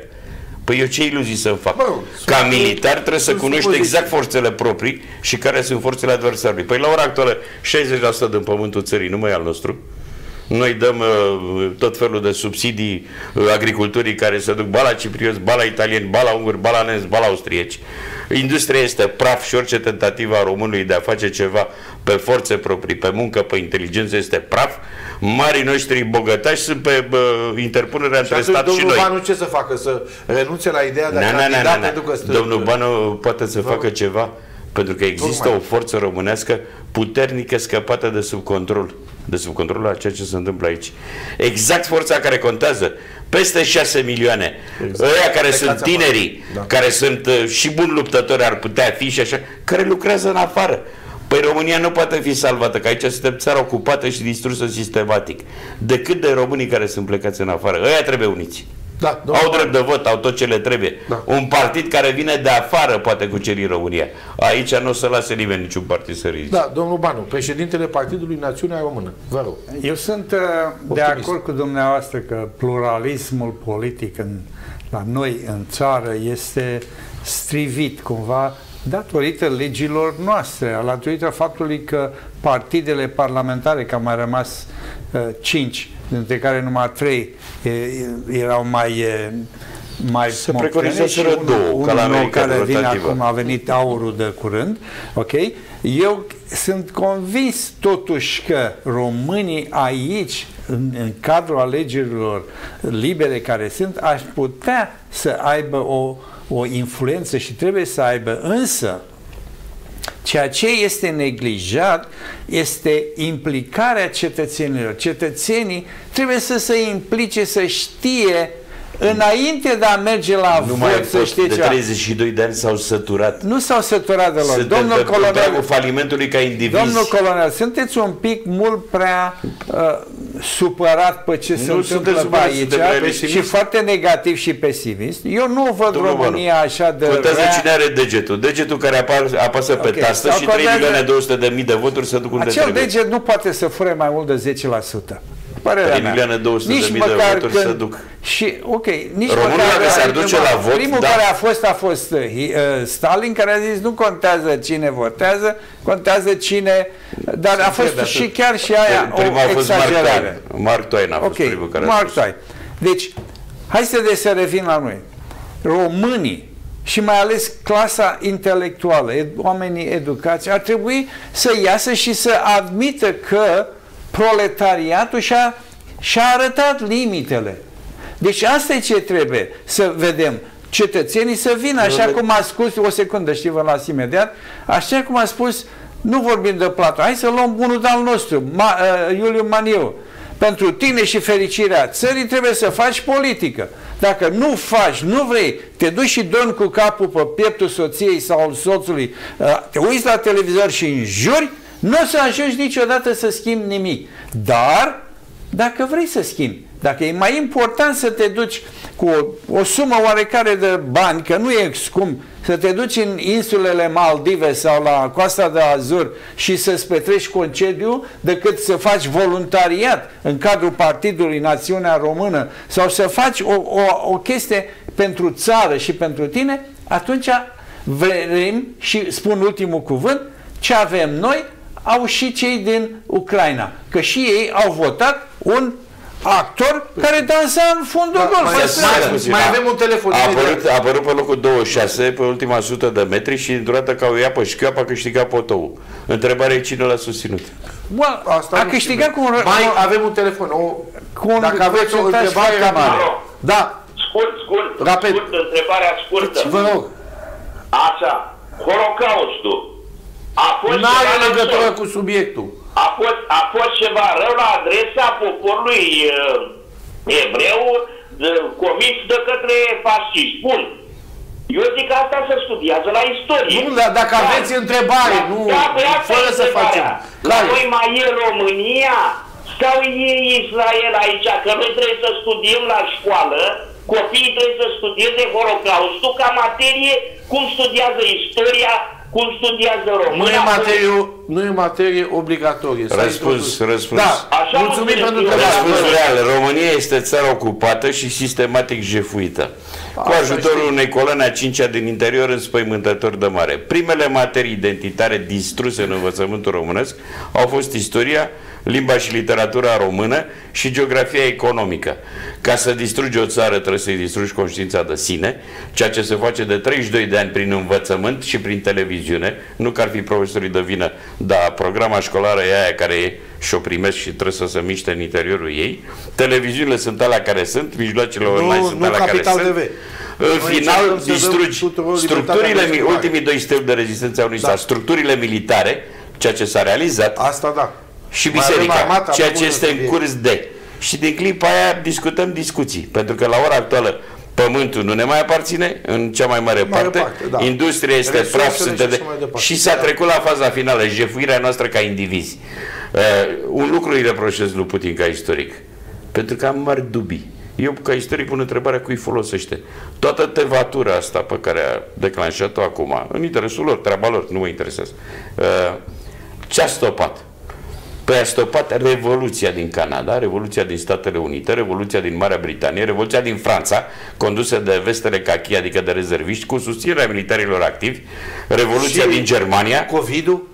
Păi eu ce iluzii să-mi fac? Mă rog, Ca sunt- militar trebuie să sunt cunoști supoziții. exact forțele proprii și care sunt forțele adversarului. Păi la ora actuală 60% din pământul țării nu mai e al nostru. Noi dăm uh, tot felul de subsidii uh, agriculturii care se duc ba la ciprioți, ba la italieni, ba la unguri, ba la nemți, ba la austrieci. Industria este praf și orice tentativă a românului de a face ceva pe forțe proprii, pe muncă, pe inteligență este praf. Marii noștri bogătași sunt pe bă, interpunerea Și între atunci stat și domnul noi. Banu ce să facă? Să renunțe la ideea de a Na, na, na, candida na, na. pentru că stă... Domnul Banu poate să facă ceva pentru că există Tocmai. o forță românească puternică scăpată de sub control. De sub controlul a ceea ce se întâmplă aici. Exact forța care contează. Peste 6 milioane. Exact. Ăia care Plecați sunt afară. tinerii, Da. care sunt uh, și buni luptători, ar putea fi și așa, care lucrează în afară. Păi România nu poate fi salvată, că aici suntem țara ocupată și distrusă sistematic. Decât de românii care sunt plecați în afară. Ăia trebuie uniți. Da, domnul Au Banu. drept de vot, au tot ce le trebuie. Da. Un partid care vine de afară poate cuceri România. Aici nu o să lase nimeni niciun partid să ridice. Da, domnul Banu, președintele Partidului Națiunea Română. Vă rog. Eu sunt uh, de Optimist. acord cu dumneavoastră că pluralismul politic în, la noi în țară este strivit cumva datorită legilor noastre, datorită faptului că partidele parlamentare, că au mai rămas uh, cinci, dintre care numai trei e, erau mai e, mai Se moftene preconizaseră și unul- două, unul ca la nou America, care vine rotativă. acum a venit aurul de curând, ok? Eu sunt convins totuși că românii aici, în, în cadrul alegerilor libere care sunt, aș putea să aibă o, o influență și trebuie să aibă, însă Ceea ce este neglijat este implicarea cetățenilor. Cetățenii trebuie să se implice, să știe înainte de a merge la Nu mai vot, să pot, știe de ceva. 32 de ani s-au săturat. Nu s-au săturat deloc. Suntem Domnul de, colonel, dragul falimentului ca indivizi. domnul colonel, sunteți un pic mult prea uh, supărat pe ce se Nu întâmplă suntem pe supărați, aici suntem realiști. și foarte negativ și pesimist. Eu nu văd Domnul România Banu, așa de Contează rea. cine are degetul. Degetul care apar, apasă pe Ok, tastă sau și 3 contează- milioane 200 de mii de voturi se duc unde Acel trebuie. deget nu poate să fure mai mult de 10%. Părerea 3 mea. milioane 200 de Nici mii de măcar voturi când- se duc. Și, ok, nici Românul măcar... dacă s-ar duce la vot, Primul da. care a fost a fost uh, Hi- uh, Stalin, care a zis nu contează cine votează, contează cine... Dar a fost trebuie și atât. chiar și aia Primul a o fost Mark exagerare. Twain. Mark Twain a fost Ok, primul care a Mark spus. Twain. Deci, hai să, de să revin la noi. Românii și mai ales clasa intelectuală, ed- oamenii educați, ar trebui să iasă și să admită că proletariatul și-a, și-a arătat limitele. Deci asta e ce trebuie să vedem. Cetățenii să vină, așa cum a spus, o secundă, știi, vă las imediat, așa cum a spus, nu vorbim de Platon, hai să luăm unul de-al nostru, Ma, uh, Iuliu Maniu. Pentru tine și fericirea țării trebuie să faci politică. Dacă nu faci, nu vrei, te duci și dormi cu capul pe pieptul soției sau al soțului, uh, te uiți la televizor și înjuri, nu o să ajungi niciodată să schimbi nimic. Dar dacă vrei să schimbi, dacă e mai important să te duci cu o, o sumă oarecare de bani, că nu e scump, să te duci în insulele Maldive sau la coasta de Azur și să-ți petreci concediu, decât să faci voluntariat în cadrul Partidului Națiunea Română sau să faci o, o, o chestie pentru țară și pentru tine, atunci vrem și spun ultimul cuvânt, ce avem noi au și cei din Ucraina. Că și ei au votat un actor care dansa în fundul Da, gol. mai- Păi mai- să- mai- puțin, mai a- avem un telefon A imediat. apărut, a apărut pe locul 26, pe ultima sută de metri și într-o dată ca o ia pe șchioapă a câștigat potou. Întrebarea e cine l-a susținut. Bă, Asta a nu câștigat știu. cu un... Mai cu- avem un telefon. O, Cu un dacă aveți o procentaj întrebare foarte mare. rapidă. Da, Scurt, scurt, Rapid. scurt, întrebarea scurtă. vă rog. Așa, Holocaustul. A fost Nu are ceva legătură nasol. cu subiectul. a fost, a fost ceva rău la adresa poporului uh, ebreu de, comis de către fasciști. Bun. Eu zic că asta se studiază la istorie. Nu, dar dacă aveți întrebare, da, nu, da, păi asta fără e să întrebarea. facem. La Clar. noi mai e România sau e Israel aici? Că noi trebuie să studiem la școală copiii trebuie să studieze Holocaustul ca materie, cum studiază istoria, cum studiază Nu româna. e materie, nu e materie obligatorie. S-a Răspuns, introdus. răspuns. Da, Așa mulțumim mulțumesc pentru eu. întrebare. Răspuns real. România este țara ocupată și sistematic jefuită. Cu Asta ajutorul știi. unei coloane a cincea din interior înspăimântător de mare. Primele materii identitare distruse în învățământul românesc au fost istoria, limba și literatura română și geografia economică. Ca să distrugi o țară trebuie să-i distrugi conștiința de sine, ceea ce se face de 32 de ani prin învățământ și prin televiziune, nu că ar fi profesorii de vină, dar programa școlară e aia care e și o primesc și trebuie să se miște în interiorul ei. Televiziunile sunt alea care sunt, mijloacele Nu- online sunt nu alea care Capital sunt. TV. În Noi final, încercăm să dăm distrugi tuturor structurile, libertatea de mi- exprimare. ultimii doi steli de rezistență a unui Da. stat, structurile militare, ceea ce s-a realizat, Asta da. Și Mai avem biserica, armata, ceea avem ce este în multă curs de. Și din clipa aia discutăm discuții, pentru că la ora actuală pământul nu ne mai aparține, în cea mai mare, Mare parte, parte, da. industria este Resursele praf, și suntem de... așa mai departe. și s-a Da. trecut la faza finală, jefuirea noastră ca indivizi. Uh, un lucru îi reproșez lui Putin ca istoric, pentru că am mari dubii. Eu, ca istoric, pun întrebarea cui folosește. Toată tevatura asta pe care a declanșat-o acum, în interesul lor, treaba lor, nu mă interesează, uh, ce a stopat? Păi a stopat Revoluția din Canada, Revoluția din Statele Unite, Revoluția din Marea Britanie, Revoluția din Franța, condusă de vestele cachi, adică de rezerviști, cu susținerea militarilor activi, Revoluția Și din Germania, COVID-ul?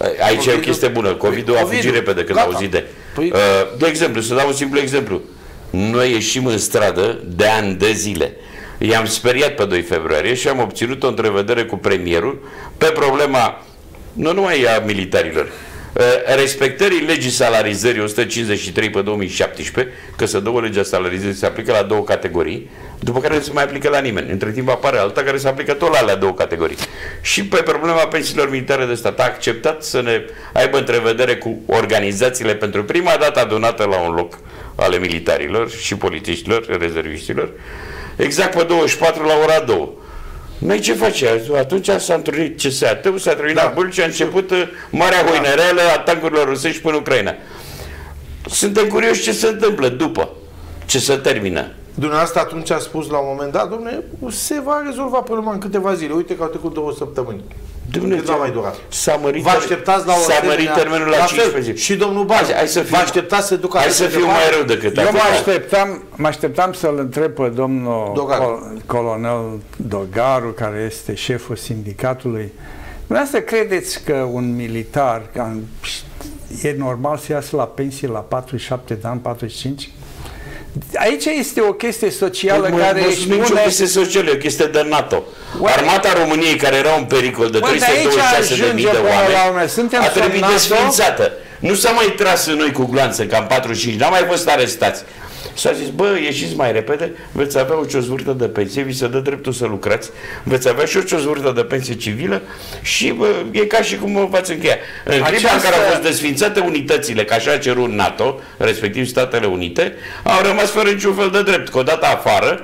Aici e o COVID-ul- chestie bună. COVID-ul a COVID-ul. fugit repede când Gata. a auzit de. Păi- Uh, De exemplu, să dau un simplu exemplu. Noi ieșim în stradă de ani de zile. I-am speriat pe 2 februarie și am obținut o întrevedere cu premierul pe problema, nu numai a militarilor, uh, respectării legii salarizării 153 pe 2017, că se dă o lege a salarizării, se aplică la două categorii, după care nu se mai aplică la nimeni. Între timp apare alta care se aplică tot la alea două categorii. Și pe problema pensiilor militare de stat a acceptat să ne aibă întrevedere cu organizațiile pentru prima dată adunate la un loc ale militarilor și polițiștilor, rezerviștilor, exact pe 24 la ora 2. Noi ce face? Atunci s-a întrunit CSAT-ul, s-a terminat Da. da. și a început uh, marea da. hoinerelă a tancurilor rusești până în Ucraina. Suntem curioși ce se întâmplă după ce se termină. Dumneavoastră atunci a spus la un moment dat, domne, se va rezolva problema în câteva zile. Uite că au trecut două săptămâni. Dumnezeu, Cât va mai dura? S-a mărit, Vă așteptați la o s-a mărit asemenea- termenul la, la fel, 15 zile. și domnul Baș, Hai, hai să fiu, vă așteptați să ducă Hai atât să de fiu departe? mai rău decât Eu mă atât. așteptam, mă așteptam să-l întreb pe domnul Dogaru. col, colonel Dogaru, care este șeful sindicatului. Dumneavoastră credeți că un militar ca, e normal să iasă la pensie la 47 de ani, 45? Aici este o chestie socială Mă- care mă- își nu e nicio pune... chestie socială, e o chestie de NATO. Oare- Armata României, care era un pericol de Bă, de 326 aici de mii ajunge de până oameni, la urmă. Suntem a sub trebuit NATO? desfințată. Nu s-a mai tras în noi cu glanță, cam 45, n-am mai fost arestați. S-a zis, bă, ieșiți mai repede, veți avea o ciozvârtă de pensie, vi se dă dreptul să lucrați, veți avea și o ciozvârtă de pensie civilă și bă, e ca și cum v-ați încheia. În clipa în Această- care au fost desfințate unitățile, ca așa a cerut NATO, respectiv Statele Unite, au rămas fără niciun fel de drept, că odată afară,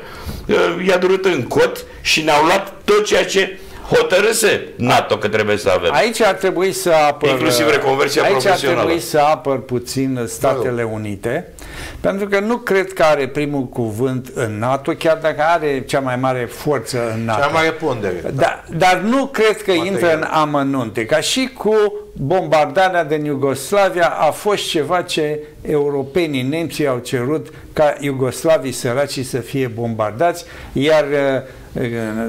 uh, i-a durut în cot și ne-au luat tot ceea ce hotărâse NATO că trebuie să avem. Aici ar trebui să apăr... Inclusiv reconversia aici profesională. ar trebui să apăr puțin Statele Unite, pentru că nu cred că are primul cuvânt în NATO, chiar dacă are cea mai mare forță în NATO. Cea mai mare pondere. Da, dar nu cred că Material. intră în amănunte. Ca și cu bombardarea din Iugoslavia a fost ceva ce europenii, nemții au cerut ca iugoslavii săraci să fie bombardați, iar uh, uh,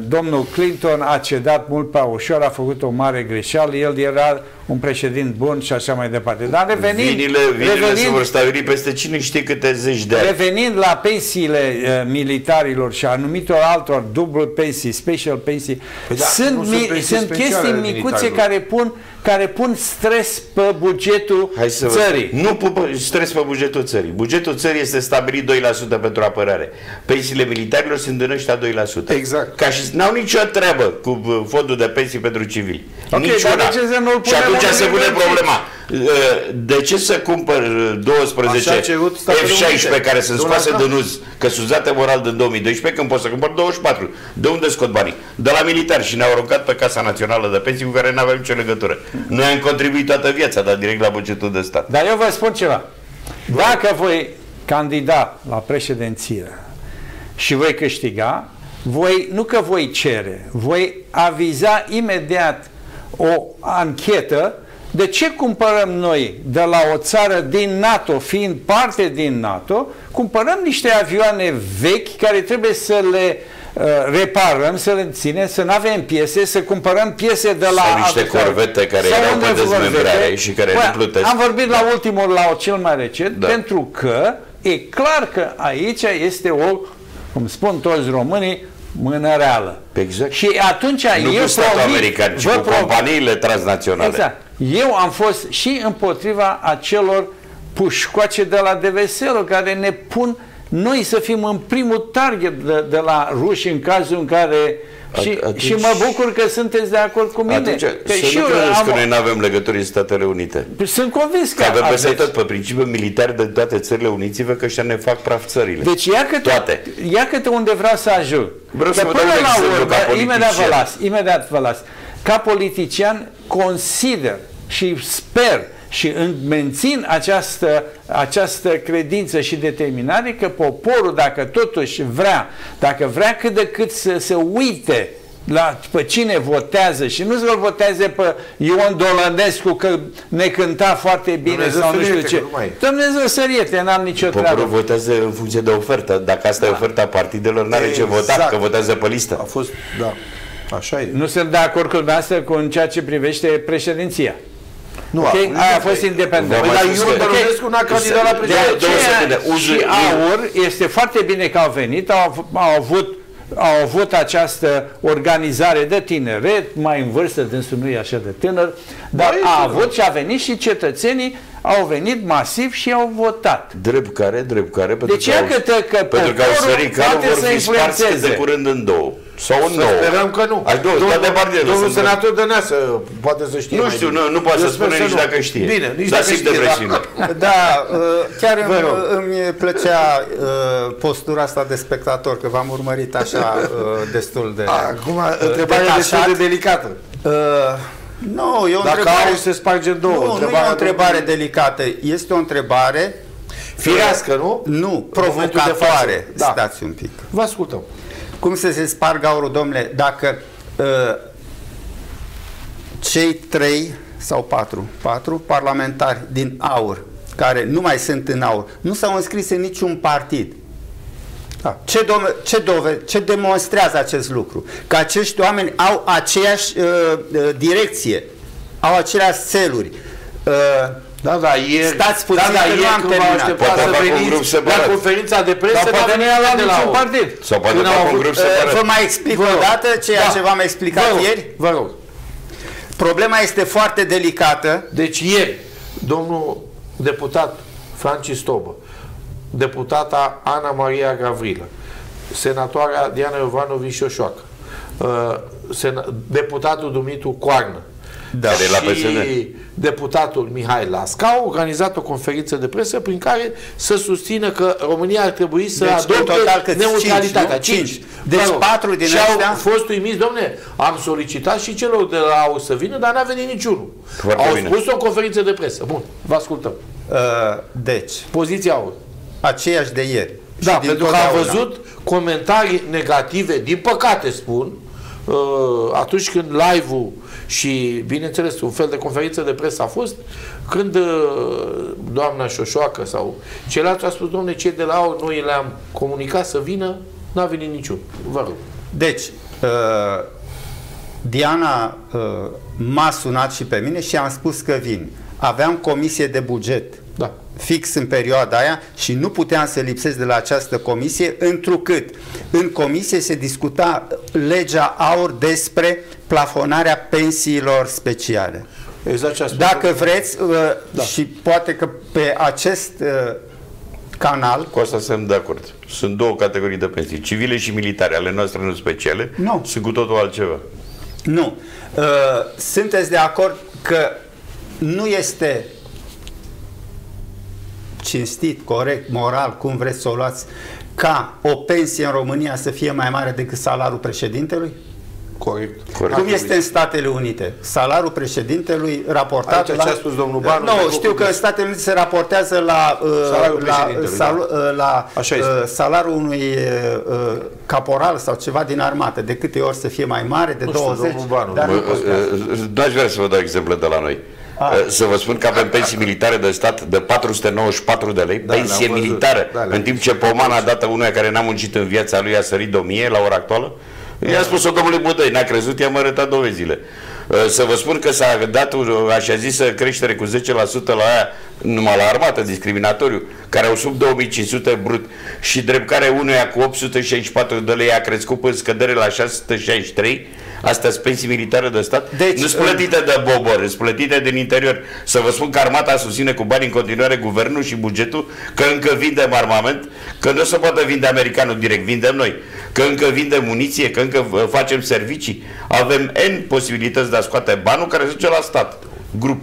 domnul Clinton a cedat mult prea ușor, a făcut o mare greșeală, el era un președinte bun și așa mai departe. Dar revenind, Vinile, vinile se revenind, vor stabili peste cine știe câte zeci de ani. Revenind la pensiile uh, militarilor și anumitor altor dublu pensii, special pensii, Păi da, sunt, nu sunt mi, pensii sunt speciale chestii ale micuțe militarilor. care pun, care pun stres pe bugetul Hai să vă țării. Nu pu- pu- stres pe bugetul țării. Bugetul țării este stabilit 2% pentru apărare. Pensiile militarilor sunt în ăștia 2%. Exact. Ca și n-au nicio treabă cu uh, fondul de pensii pentru civili. Ok, Niciuna. dar de ce să nu-l și punem atunci în se pune nivel problema. Uh, De ce să cumpăr uh, 12 Așa a cerut Statele F-16 Unite. care sunt Donald scoase Trump. din uz, căsuzate moral din 2012, când pot să cumpăr 24? De unde scot banii? De la militari și ne-au aruncat pe Casa Națională de Pensii cu care nu avem nicio legătură. Noi am contribuit toată viața, dar direct la bugetul de stat. Dar eu vă spun ceva. Dacă voi candida la președinție, și voi câștiga, voi, nu că voi cere, voi aviza imediat o anchetă de ce cumpărăm noi de la o țară din NATO, fiind parte din NATO, cumpărăm niște avioane vechi care trebuie să le uh, reparăm, să le ținem, să nu avem piese, să cumpărăm piese de la... Sau niște corvete care erau pe dezmembrare și care Bă, nu plutesc. Am vorbit la ultimul, la cel mai recent, da. pentru că e clar că aici este o, cum spun toți românii, mână reală. Exact. Și atunci nu eu cu statul american, ci cu companiile transnaționale. Exact. Eu am fost și împotriva acelor pușcoace de la DVSL care ne pun noi să fim în primul target de, de la ruși în cazul în care și, atunci, și mă bucur că sunteți de acord cu mine. Atunci, că și eu am, că noi nu avem legături în Statele Unite. Sunt convins că, că avem peste tot pe principiu militar de toate țările uniți-vă că ăștia ne fac praf țările. Deci ia câte, toate. ia câte unde vreau să ajung. Vreau să până la urmă, imediat vă las, imediat vă las. Ca politician consider și sper și mențin această, această credință și determinare că poporul, dacă totuși vrea, dacă vrea cât de cât să se uite la pe cine votează și nu să-l voteze pe Ion Dolănescu că ne cânta foarte bine Dumnezeu sau nu știu ce. Dumnezeu săriete, n-am nicio Poporul treabă. votează în funcție de ofertă. Dacă asta da. e oferta partidelor, n-are exact. ce vota, că votează pe listă. A fost, da. Așa e. Nu sunt de acord cu dumneavoastră cu în ceea ce privește președinția. Nu, okay? a, aia a fost independent. Păi, dar Ion Băronescu n-a candidat la președinție. Și AUR, este foarte bine că au venit, au, au avut au avut această organizare de tineret, mai în vârstă, dânsul nu e așa de tânăr, dar Băi, a avut și a venit și cetățenii au venit masiv și au votat. Drept care, drept care, pentru deci, că, au, că, pentru că au sărit care vor fi sparți de curând în două. Sau în nouă. Sperăm că nu. Ai două, domnul, de domnul senator Dăneasă poate să știe Nu știu, nu, nu poate să spune nici dacă știe. Bine, nici dacă știe. Da, *laughs* da uh, chiar îmi, îmi plăcea uh, postura asta de spectator, că v-am urmărit așa uh, destul de Acum, întrebarea destul de delicată. Nu, e o Dacă întrebare... au se sparge în două. Nu, nu e o întrebare delicată. Este o întrebare... Firească, nu? Nu, provocatoare. Da. Stați un pic. Vă ascultăm. Cum să se spargă aurul, domnule, dacă uh, cei trei sau patru, patru parlamentari din aur, care nu mai sunt în aur, nu s-au înscris în niciun partid, da. Ce, do- ce, dove- ce demonstrează acest lucru? Că acești oameni au aceeași uh, uh, direcție, au aceleași țeluri. Uh, da, da, ieri, Stați puțin, da, da, că nu am terminat. Poate să veniți la conferința de presă, dar poate nu era la niciun partid. Sau poate fac un grup separat. Vă mai explic o dată ceea da. ce v-am explicat vă rog, ieri? Vă rog. Problema este foarte delicată. Deci ieri, domnul deputat Francis Tobă, deputata Ana Maria Gavrilă, senatoarea Diana Iovanovici Șoșoacă, uh, deputatul Dumitru Coarnă, da, și la PSN. deputatul Mihai Lasca au organizat o conferință de presă prin care să susțină că România ar trebui să deci, adopte total neutralitatea. 5. 5. Deci mă rog, 4 din și astea... au fost uimiți, domne, am solicitat și celor de la AU să vină, dar n-a venit niciunul. Foarte au bine. spus o conferință de presă. Bun, vă ascultăm. Uh, deci, Poziția AU. aceeași de ieri. Da, pentru că am văzut comentarii negative, din păcate spun, uh, atunci când live-ul și, bineînțeles, un fel de conferință de presă a fost, când uh, doamna Șoșoacă sau ceilalți a spus, domne, cei de la AU, noi le-am comunicat să vină, n-a venit niciun. Vă rog. Deci, uh, Diana uh, m-a sunat și pe mine și am spus că vin. Aveam comisie de buget Da. fix în perioada aia și nu puteam să lipsesc de la această comisie, întrucât în comisie se discuta legea aur despre plafonarea pensiilor speciale. Exact ce a spus. Dacă vreți, uh, da. și poate că pe acest uh, canal Cu asta sunt de acord. Sunt două categorii de pensii, civile și militare, ale noastre nu speciale, Nu. sunt cu totul altceva. Nu. Uh, sunteți de acord că nu este cinstit, corect, moral, cum vreți să o luați, ca o pensie în România să fie mai mare decât salariul președintelui? Corect. Corect. Cum este în Statele Unite? Salariul președintelui raportat Aici la... ce a spus domnul Banu, mai Nu, făcut știu că de- în Statele Unite se raportează la, uh, Salariul la, președintelui, sal, da. uh, la Așa uh, este. salariul unui uh, caporal sau ceva din armată. De câte ori să fie mai mare, de Nu știu, 20, domnul Banu, dar bă, nu Bă, contează. Nu aș vrea să vă dau exemple de la noi. A. Să vă spun că avem pensii militare de stat de 494 de lei, Da, pensie le-am văzut. militară, Da, le-am în timp ce pomana dată unuia care n-a muncit în viața lui a sărit de 1000 la ora actuală. I-a spus-o domnului Budăi, n-a crezut, i-am arătat dovezile. Uh, Să vă spun că s-a dat o așa zisă creștere cu 10% la aia, numai la armată, discriminatoriu, care au sub 2500 brut și drept care unuia cu 864 de lei a crescut până scădere la 663, astea sunt pensii militare de stat, Deci, nu sunt plătite de bobor, sunt plătite din interior. Să vă spun că armata susține cu bani în continuare guvernul și bugetul, că încă vindem armament, că nu se poate vinde americanul direct, vindem noi, că încă vindem muniție, că încă uh, facem servicii. Avem N posibilități de a scoate banul care se duce la stat, grup.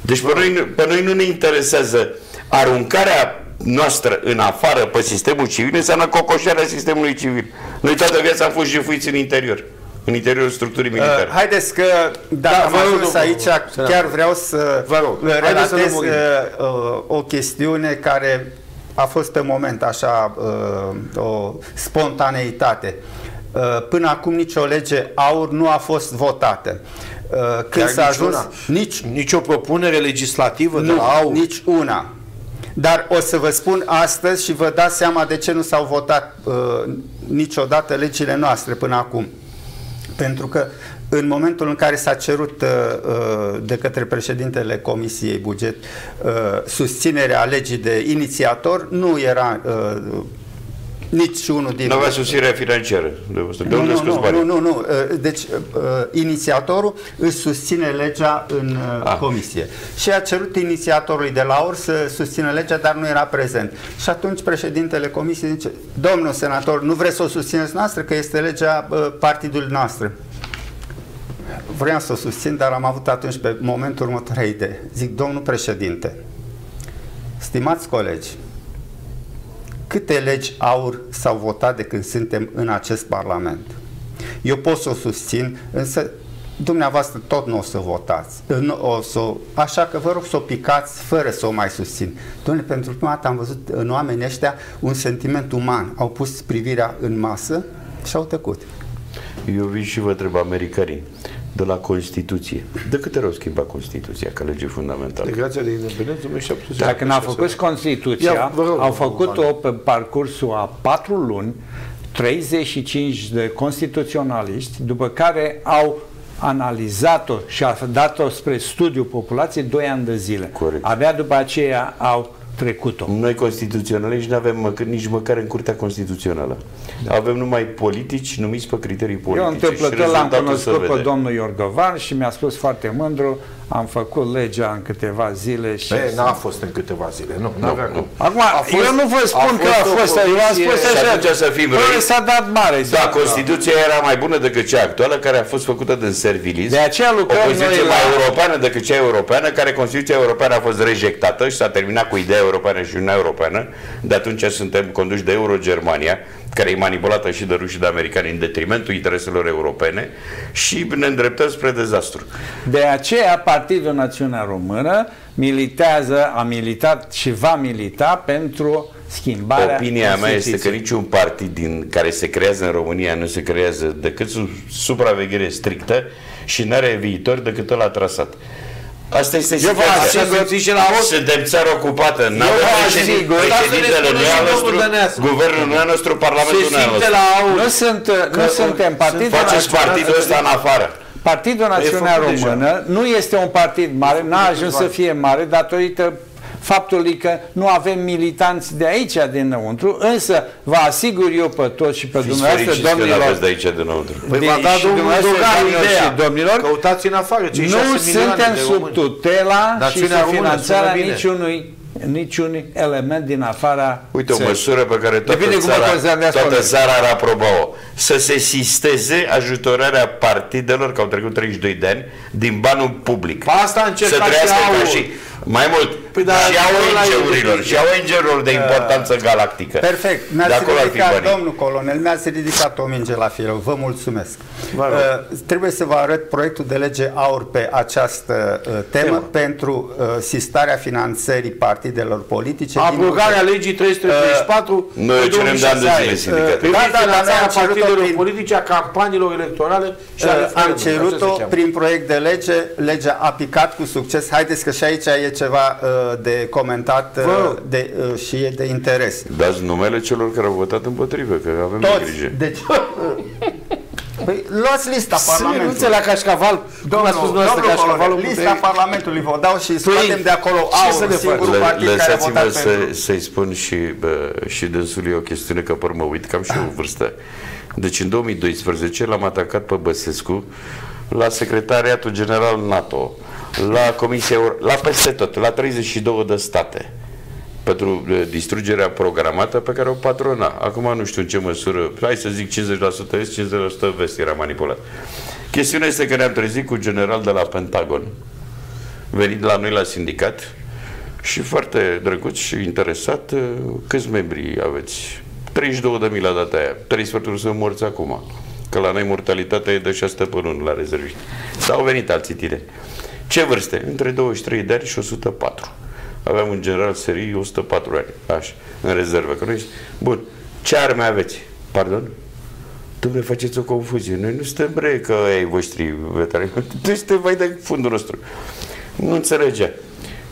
Deci pe noi, pe noi nu ne interesează aruncarea noastră în afară pe sistemul civil înseamnă cocoșarea sistemului civil. Noi toată viața am fost jefuiți în interior, în interiorul structurii militare. Uh, haideți că, dacă Da, am vă rog, ajuns domnul aici, senator. chiar vreau să Vă rog, uh, haideți să relatez lămurim. uh, uh, o chestiune care a fost în moment așa uh, o spontaneitate. Uh, Până acum nicio lege aur nu a fost votată. Uh, Când Chiar s-a ajuns niciuna? nici Nici o propunere legislativă de nu, la AU? nici una. Dar o să vă spun astăzi și vă dați seama de ce nu s-au votat uh, niciodată legile noastre până acum. Pentru că în momentul în care s-a cerut uh, uh, de către președintele Comisiei Buget uh, susținerea legii de inițiator, nu era uh, nici unul din... Nu avea susținere financiară. De, de Nu, unde nu, scos nu, banii? nu, nu, nu. Uh, Deci, uh, inițiatorul își susține legea în uh, Ah. comisie. Și a cerut inițiatorului de la OR să susțină legea, dar nu era prezent. Și atunci președintele comisiei zice, domnul senator, nu vreți să o susțineți noastră, că este legea uh, partidului noastră. Vreau să o susțin, dar am avut atunci pe momentul următor idee. Zic, domnul președinte, stimați colegi, câte legi aur s-au votat de când suntem în acest Parlament. Eu pot să o susțin, însă dumneavoastră tot nu o să votați. Nu o să, o- așa că vă rog să o picați fără să o mai susțin. Domnule, pentru prima dată am văzut în oamenii ăștia un sentiment uman. Au pus privirea în masă și au tăcut. Eu vin și vă întreb americanii de la Constituție. De câte ori au schimbat Constituția ca lege fundamentală? Declarația de independență 1776. Dacă n-a făcut Constituția, Ia, vă rog, au domnul făcut-o Banu. pe parcursul a patru luni, 35 de constituționaliști, după care au analizat-o și a dat-o spre studiu populației 2 ani de zile. Corect. Abia după aceea au trecut-o. Noi constituționaliști nu avem măcar, nici măcar în Curtea Constituțională. Da. Avem numai politici numiți pe criterii politice. Eu întâmplător și l-am rezultatul se cunoscut pe vede. domnul Iorgovan și mi-a spus foarte mândru, am făcut legea în câteva zile și... Bine, n-a fost în câteva zile, nu, n-avea nu. cum. Acum, A fost- eu nu vă spun a că a fost o fost, eu am comisie- spus Și așa, atunci să fim bă, răi. s-a dat mare. Da, Constituția era mai bună decât cea actuală, care a fost făcută din servilism. De aceea lucrăm o Constituție noi mai la- europeană decât cea europeană, care Constituția europeană a fost rejectată și s-a terminat cu ideea europeană și Uniunea Europeană. De atunci suntem conduși de Euro-Germania, care e manipulată și de ruși și de americani în detrimentul intereselor europene și ne îndreptăm spre dezastru. De aceea Partidul Națiunea Română militează, a militat și va milita pentru schimbarea Opinia mea este că Constituției. niciun partid din care se creează în România nu se creează decât sub supraveghere strictă și nu are viitor decât ăla trasat. Asta este Eu vă situația. asigur- și la OSCE. Suntem țară ocupată. Nu vă avem asigur- președintele nu e al nostru, Dăneascu. guvernul nu e al nostru, parlamentul Se nu e al simte nostru. la aur. Nu, sunt, nu suntem Partidul Faceți Național- partidul ăsta în afară. Partidul Națiunea făcut deja. Română nu este un partid mare, n-a ajuns să fie mare datorită faptului că nu avem militanți de aici dinăuntru, însă vă asigur eu pe toți și pe Fiți dumneavoastră, fericiți că domnilor, n-aveți de aici dinăuntru. Păi de- v-a dat și domnul dumneavoastră, Dogan doamnelor ideea. și domnilor, Căutați în afară cei nu 6 milioane suntem de sub români. tutela și Națiunea sub română, finanțarea sună bine. niciunui, niciun element din afara Uite o țării. măsură pe care toată Depinde cum o țara, considerați toată politică. țara ar aproba-o. Să se sisteze ajutorarea partidelor, că au trecut 32 de ani, din banul public. Pa asta a încercat să trăiască și ca AUR. și Mai mult, Păi, dar și a acolo la ONG-urilor, ei- și a ONG-urilor de importanță galactică. Perfect. De Mi-ați acolo ar fi ridicat, banii. domnul colonel, mi-ați ridicat o minge la firul. Vă mulțumesc. Vă rog. Uh, trebuie să vă arăt proiectul de lege AUR pe această uh, temă Temă. pentru uh, sistarea finanțării partidelor politice. din Abrogarea legii 334 Noi pe o cerem de ani de 2006. zile, sindicatul. Privind Da, da, dar noi finanțarea am cerut-o partidelor prin- politice, a campaniilor electorale și a Uh, Am referendumului. Așa cerut-o se cheamă. prin proiect de lege, legea a picat cu succes. Haideți că și aici e ceva uh, de comentat uh, Vă rog. de, uh, și e de interes. Dați numele celor care au votat împotrivă, că avem de Toți. grijă. Deci, *laughs* păi, luați lista Sârnuțe Parlamentului. la cașcaval, cum a spus dumneavoastră, domnul cașcavalul colonel, cu lista trei- Parlamentului vă dau și scoatem de acolo ce să aur, le singurul Lă- partid care a Lăsați-mă votat să, pentru. să-i spun și, bă, și dânsului o chestiune, că păr mă uit, că am și eu o vârstă. Deci în 2012 l-am atacat pe Băsescu la Secretariatul General NATO, la Comisia Euro- la peste tot, la 32 de state pentru uh, distrugerea programată pe care o patrona. Acum nu știu în ce măsură, hai să zic 50% est, 50% vest era manipulat. Chestiunea este că ne-am trezit cu general de la Pentagon, venit la noi la sindicat și foarte drăguț și interesat, uh, câți membri aveți? 32.000 la data aia, 3 sferturi sunt morți acum, că la noi mortalitatea e de 600 pe lună la rezerviști. Dar au venit alții tineri. Ce vârste? Între 23 de ani și 104. Aveam un general serii 104 ani, așa, în rezervă. Că noi, bun, ce arme aveți? Pardon? Dom'le, faceți o confuzie. Noi nu suntem bre că ai voștri veterani. *laughs* Noi suntem vai de fundul nostru. Nu înțelegea.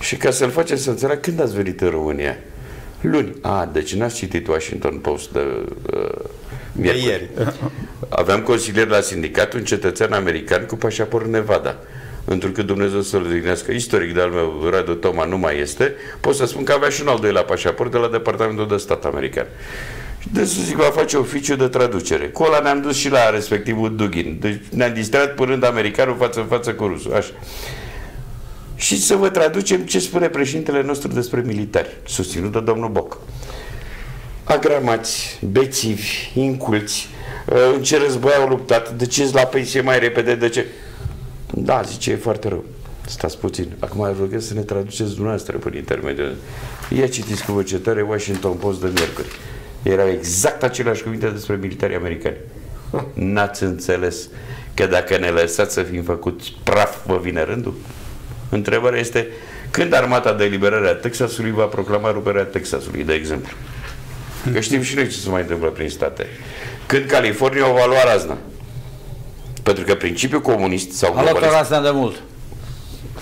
Și ca să-l facem să înțeleagă, când ați venit în România? Luni. A, deci n-ați citit Washington Post de, uh, miercuri. ieri. Aveam consilier la sindicat, un cetățean american cu pașaport Nevada. Întrucât Dumnezeu să-l dignească, istoric de-al meu, Radu Toma nu mai este, pot să spun că avea și un al doilea pașaport de la Departamentul de Stat american. Și de să zic, va face oficiu de traducere. Cu ăla ne-am dus și la respectivul Dugin. Deci ne-am distrat punând americanul față în față cu rusul. Așa. Și să vă traducem ce spune președintele nostru despre militari, susținut de domnul Boc. Agramați, bețivi, inculți, uh, în ce război au luptat, de ce la pensie mai repede, de ce... Da, zice, e foarte rău. Stați puțin. Acum vă rog să ne traduceți dumneavoastră prin intermediul. Ia citiți cu voce tare Washington Post de miercuri. Erau exact aceleași cuvinte despre militarii americani. N-ați înțeles că dacă ne lăsați să fim făcuți praf, vă vine rândul? Întrebarea este când armata de eliberare a Texasului va proclama ruperea Texasului, de exemplu. Că știm și noi ce se mai întâmplă prin state. Când California o va lua razna. Pentru că principiul comunist sau A luat globalist asta de mult.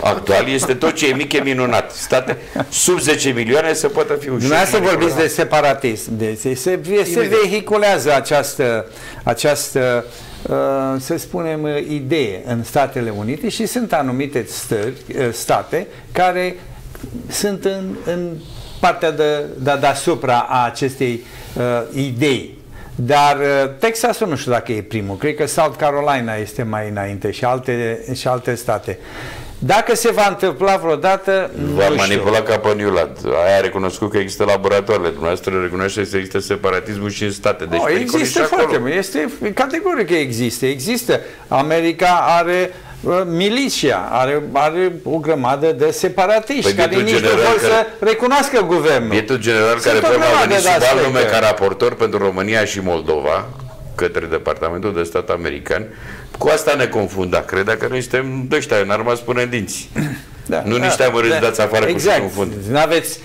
actual este tot ce e mic e minunat. State sub 10 milioane să poată fi ușor. Dumneavoastră manipulat. vorbiți de separatism. De, se, se, se vehiculează această, această uh, să spunem, uh, idee în Statele Unite și sunt anumite stări, uh, state care sunt în, în partea de, de deasupra a acestei uh, idei. Dar uh, Texasul nu știu dacă e primul, cred că South Carolina este mai înainte și alte, și alte state. Dacă se va întâmpla vreodată, Va nu știu. manipula ca pe Newland. Aia a recunoscut că există laboratoarele. Dumneavoastră recunoaște că există separatismul și în state. Deci Oh, pericolul e există și acolo. foarte mult. Este categoric că există. Există. America are uh, miliția, are, are o grămadă de separatiști Păi, care bietul nici nu general vor care- să recunoască guvernul. Bietul general Sunt care o pe urmă a grămadă venit de sub alt aspecte. nume ca raportor pentru România și Moldova către Departamentul de Stat American. Cu asta ne confunda. Credea că noi suntem de ăștia înarmați până în dinți. Da, Nu niște amărâți dați afară cu exact. se confund. N-aveți,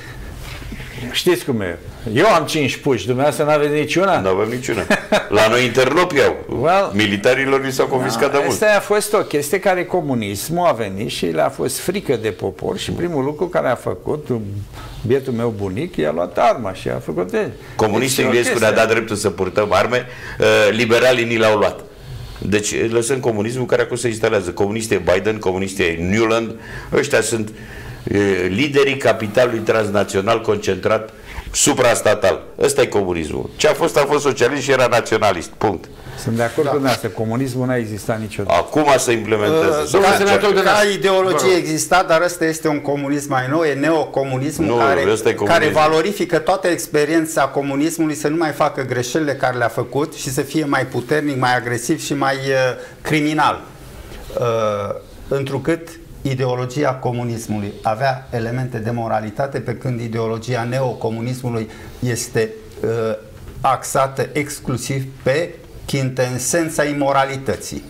știți cum e. Eu am cinci puși, dumneavoastră n-aveți niciuna? Nu avem niciuna. La noi interlopi au. Well- Militarilor li s-au confiscat de mult. Asta a fost o chestie care comunismul a venit și le-a fost frică de popor și primul lucru care a făcut bietul meu bunic, i-a luat arma și a făcut de... Comunistul Deci, o Iliescu ne-a chestie. dat dreptul să purtăm arme, uh, liberalii ni le-au luat. Deci lăsăm comunismul care acum se instalează. Comunist e Biden, comunist e Newland, ăștia sunt uh, liderii capitalului transnațional concentrat suprastatal. Ăsta e comunismul. Ce a fost, a fost socialist și era naționalist. Punct. Sunt de acord da. cu dumneavoastră, comunismul n-a existat niciodată. Acum să implementeze. Să Ca, încerce. ca ideologie exista, dar ăsta este un comunism mai nou, e neocomunismul Nu, care, ăsta e comunism. care valorifică toată experiența comunismului să nu mai facă greșelile care le-a făcut și să fie mai puternic, mai agresiv și mai uh, criminal. Uh, întrucât ideologia comunismului avea elemente de moralitate, pe când ideologia neocomunismului este uh, axată exclusiv pe chintesența imoralității.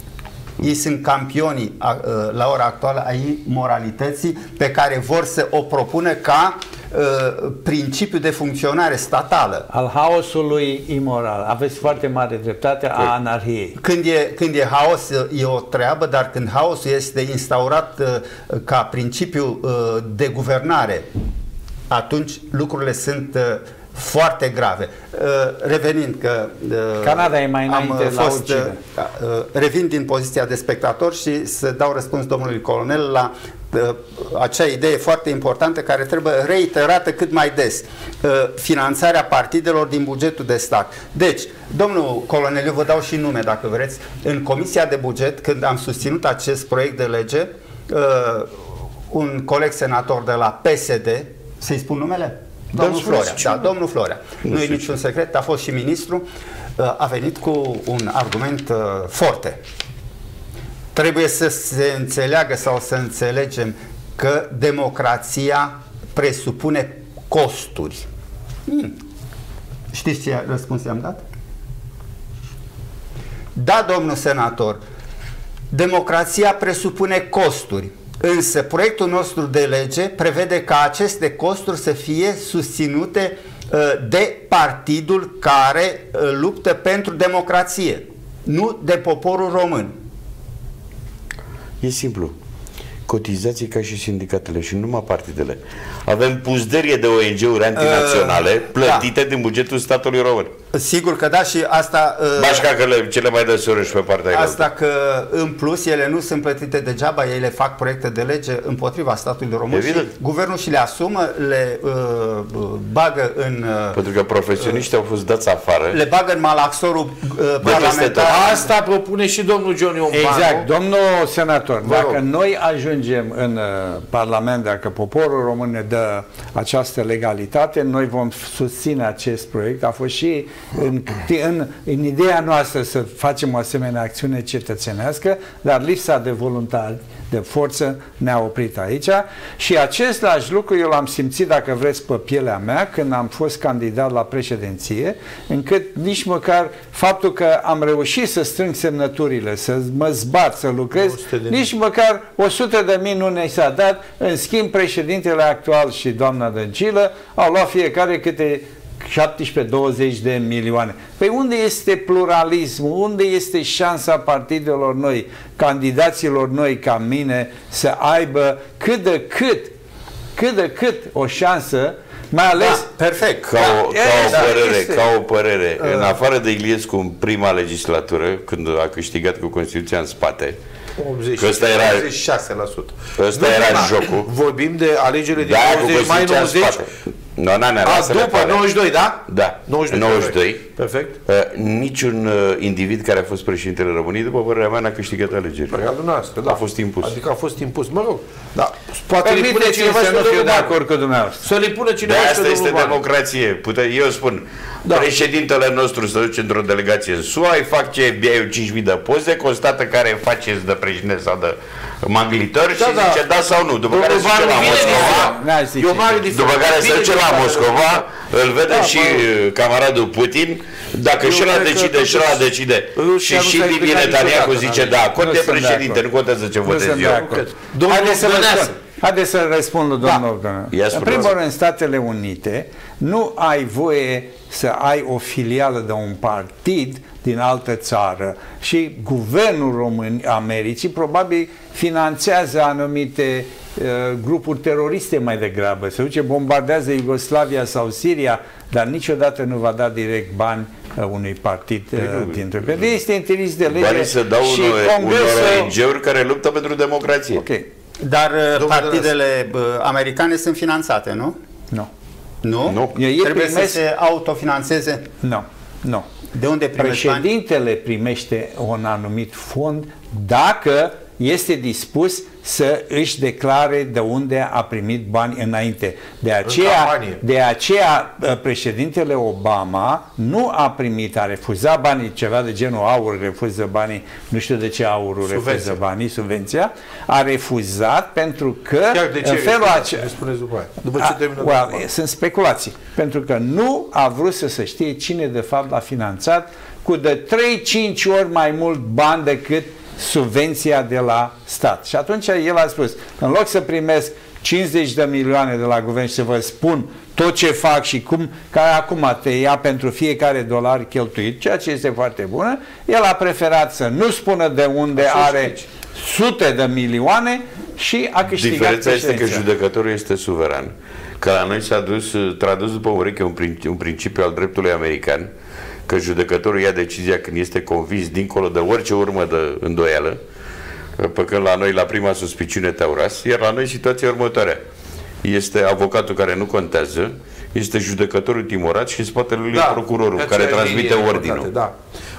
Ei sunt campionii a, uh, la ora actuală a moralității pe care vor să o propună ca uh, principiu de funcționare statală. Al haosului imoral. Aveți foarte mare dreptate a păi, anarhiei. Când e, când e haos e o treabă, dar când haosul este instaurat uh, ca principiu uh, de guvernare, atunci lucrurile sunt uh, foarte grave. Uh, revenind că uh, Canada e mai înainte am fost, la uh, revin din poziția de spectator și să dau răspuns domnului colonel la acea idee foarte importantă care trebuie reiterată cât mai des. Finanțarea partidelor din bugetul de stat. Deci, domnul colonel, eu vă dau și nume dacă vreți. În Comisia de Buget, când am susținut acest proiect de lege, un coleg senator de la PSD, să-i spun numele? Domnul Florea, da, domnul Florea. Nu, nu e niciun secret, a fost și ministru, uh, a venit cu un argument uh, foarte. Trebuie să se înțeleagă sau să înțelegem că democrația presupune costuri. Hmm. Știți ce răspuns i-am dat? Da, domnul senator, democrația presupune costuri. Însă proiectul nostru de lege prevede ca aceste costuri să fie susținute uh, de partidul care uh, luptă pentru democrație, nu de poporul român. E simplu cotizații ca și sindicatele și numai partidele. Avem puzderie de ONG-uri antinaționale uh, plătite da. din bugetul statului român. Sigur că da și asta... Uh, Bașca că le, cele mai dă și pe partea Asta că în plus ele nu sunt plătite degeaba, ele fac proiecte de lege împotriva statului român Evident. și guvernul și le asumă, le uh, bagă în... Uh, Pentru că profesioniștii uh, au fost dați afară. Le bagă în malaxorul uh, parlamentar. Asta propune și domnul John Iombanu. Exact, domnul senator, dacă noi ajungem ajungem în uh, Parlament, dacă poporul român ne dă această legalitate, noi vom susține acest proiect. A fost și în, în, în ideea noastră să facem o asemenea acțiune cetățenească, dar lipsa de voluntari de forță ne-a oprit aici. Și același lucru eu l-am simțit, dacă vreți, pe pielea mea când am fost candidat la președinție, încât nici măcar faptul că am reușit să strâng semnăturile, să mă zbat, să lucrez, nici măcar 100 de mii nu ne s-a dat, în schimb președintele actual și doamna Dăncilă au luat fiecare câte 17-20 de milioane. Păi unde este pluralismul? Unde este șansa partidelor noi, candidaților noi ca mine să aibă cât de cât, cât de cât o șansă mai ales... Da, perfect. Ca o, da, ca o da, părere, este. ca o părere. Uh. În afară de Iliescu în prima legislatură, când a câștigat cu Constituția în spate, 80, că ăsta era, 86%. Ăsta era jocul. Vorbim de alegerile din da, 90, mai 90. No, na, na, A, după 92, da? Da. 92. 92. Perfect. Uh, niciun uh, individ care a fost președintele României, după părerea mea, n-a câștigat alegerile. Păi, dumneavoastră, da. A fost impus. Adică a fost impus. Mă rog, da. Poate îi pune cineva să nu fiu de acord cu dumneavoastră. Să-l pune cineva de asta este democrație. Pute, eu spun, da. președintele nostru să duce într-o delegație în SUA, îi fac ce bia eu 5.000 de poze, constată care faceți de președinte sau de manglitor da, și da. zice da sau nu. După care se duce la Moscova, după care se duce la Moscova, îl vede da, și bă. camaradul Putin, dacă și ăla decide, și ăla decide, și și Bibi Netanyahu zice da, conte președinte, nu contează ce votez eu. Haideți să Haideți să răspund lui domnul da. În primul rând, în Statele Unite nu ai voie să ai o filială de un partid din altă țară și guvernul Român Americii probabil finanțează anumite uh, grupuri teroriste mai degrabă. Se duce, bombardează Iugoslavia sau Siria, dar niciodată nu va da direct bani uh, unui partid uh, dintre pe Este interes de lege Banii să dau și unor, Congresul... unor ONG-uri care luptă pentru democrație. Okay. Dar uh, Domnul partidele uh, americane sunt finanțate, nu? Nu. Nu? nu. Ei Trebuie primesc... să se autofinanțeze? Nu. Nu. De unde Președintele bani? primește un anumit fond dacă este dispus să își declare de unde a primit bani înainte. De aceea, campanie. de aceea uh, președintele Obama nu a primit, a refuzat banii, ceva de genul aur refuză banii, nu știu de ce aurul Subvenția. refuză banii, subvenția, a refuzat pentru că Chiar de ce? în felul refuzat? acela... Ne spuneți după aia. După ce A, termină well, după sunt speculații. Pentru că nu a vrut să se știe cine de fapt l-a finanțat cu de 3-5 ori mai mult bani decât subvenția de la stat. Și atunci el a spus, în loc să primesc 50 de milioane de la guvern și să vă spun tot ce fac și cum, care acum te ia pentru fiecare dolar cheltuit, ceea ce este foarte bună, el a preferat să nu spună de unde Așa are știți. sute de milioane și a câștigat Diferența este că președinția. judecătorul este suveran. Că la noi s-a dus, tradus după ureche un, prin- un principiu al dreptului american, că judecătorul ia decizia când este convins dincolo de orice urmă de îndoială, pe când la noi la prima suspiciune te-au ras, iar la noi situația e următoarea. Este avocatul care nu contează, este judecătorul timorat și în spatele lui e procurorul de care aceea transmite linie ordinul. importantă,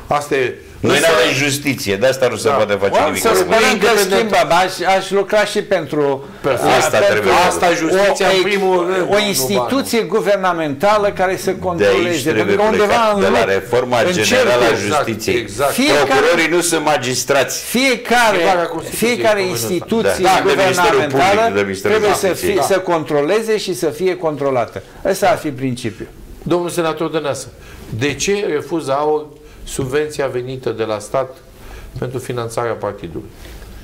Da. Asta e... Noi Însă- nu avem justiție, de asta nu se Da. poate face Bă, nimic. să în România. sperăm că Independent. schimbă, aș, aș lucra și pentru Perfect. Asta pentru trebuie Asta e justiția în primul rând, o nu instituție guvernamentală care să De aici controleze. trebuie Pentru că undeva plecat, în de la loc, reforma în generală a cercul, exact, justiției. exact. Fiecare- Procurorii nu sunt magistrați. Fiecare, Schimbarea Constituției fiecare în momentul instituție ăsta. Da, de Ministerul guvernamentală Public, de Ministerul trebuie să, Justiției. fie, Da. să controleze și să fie controlată. Ăsta ar fi principiul. Domnul senator Dăneasă, de ce refuză AUR subvenția venită de la stat pentru finanțarea partidului?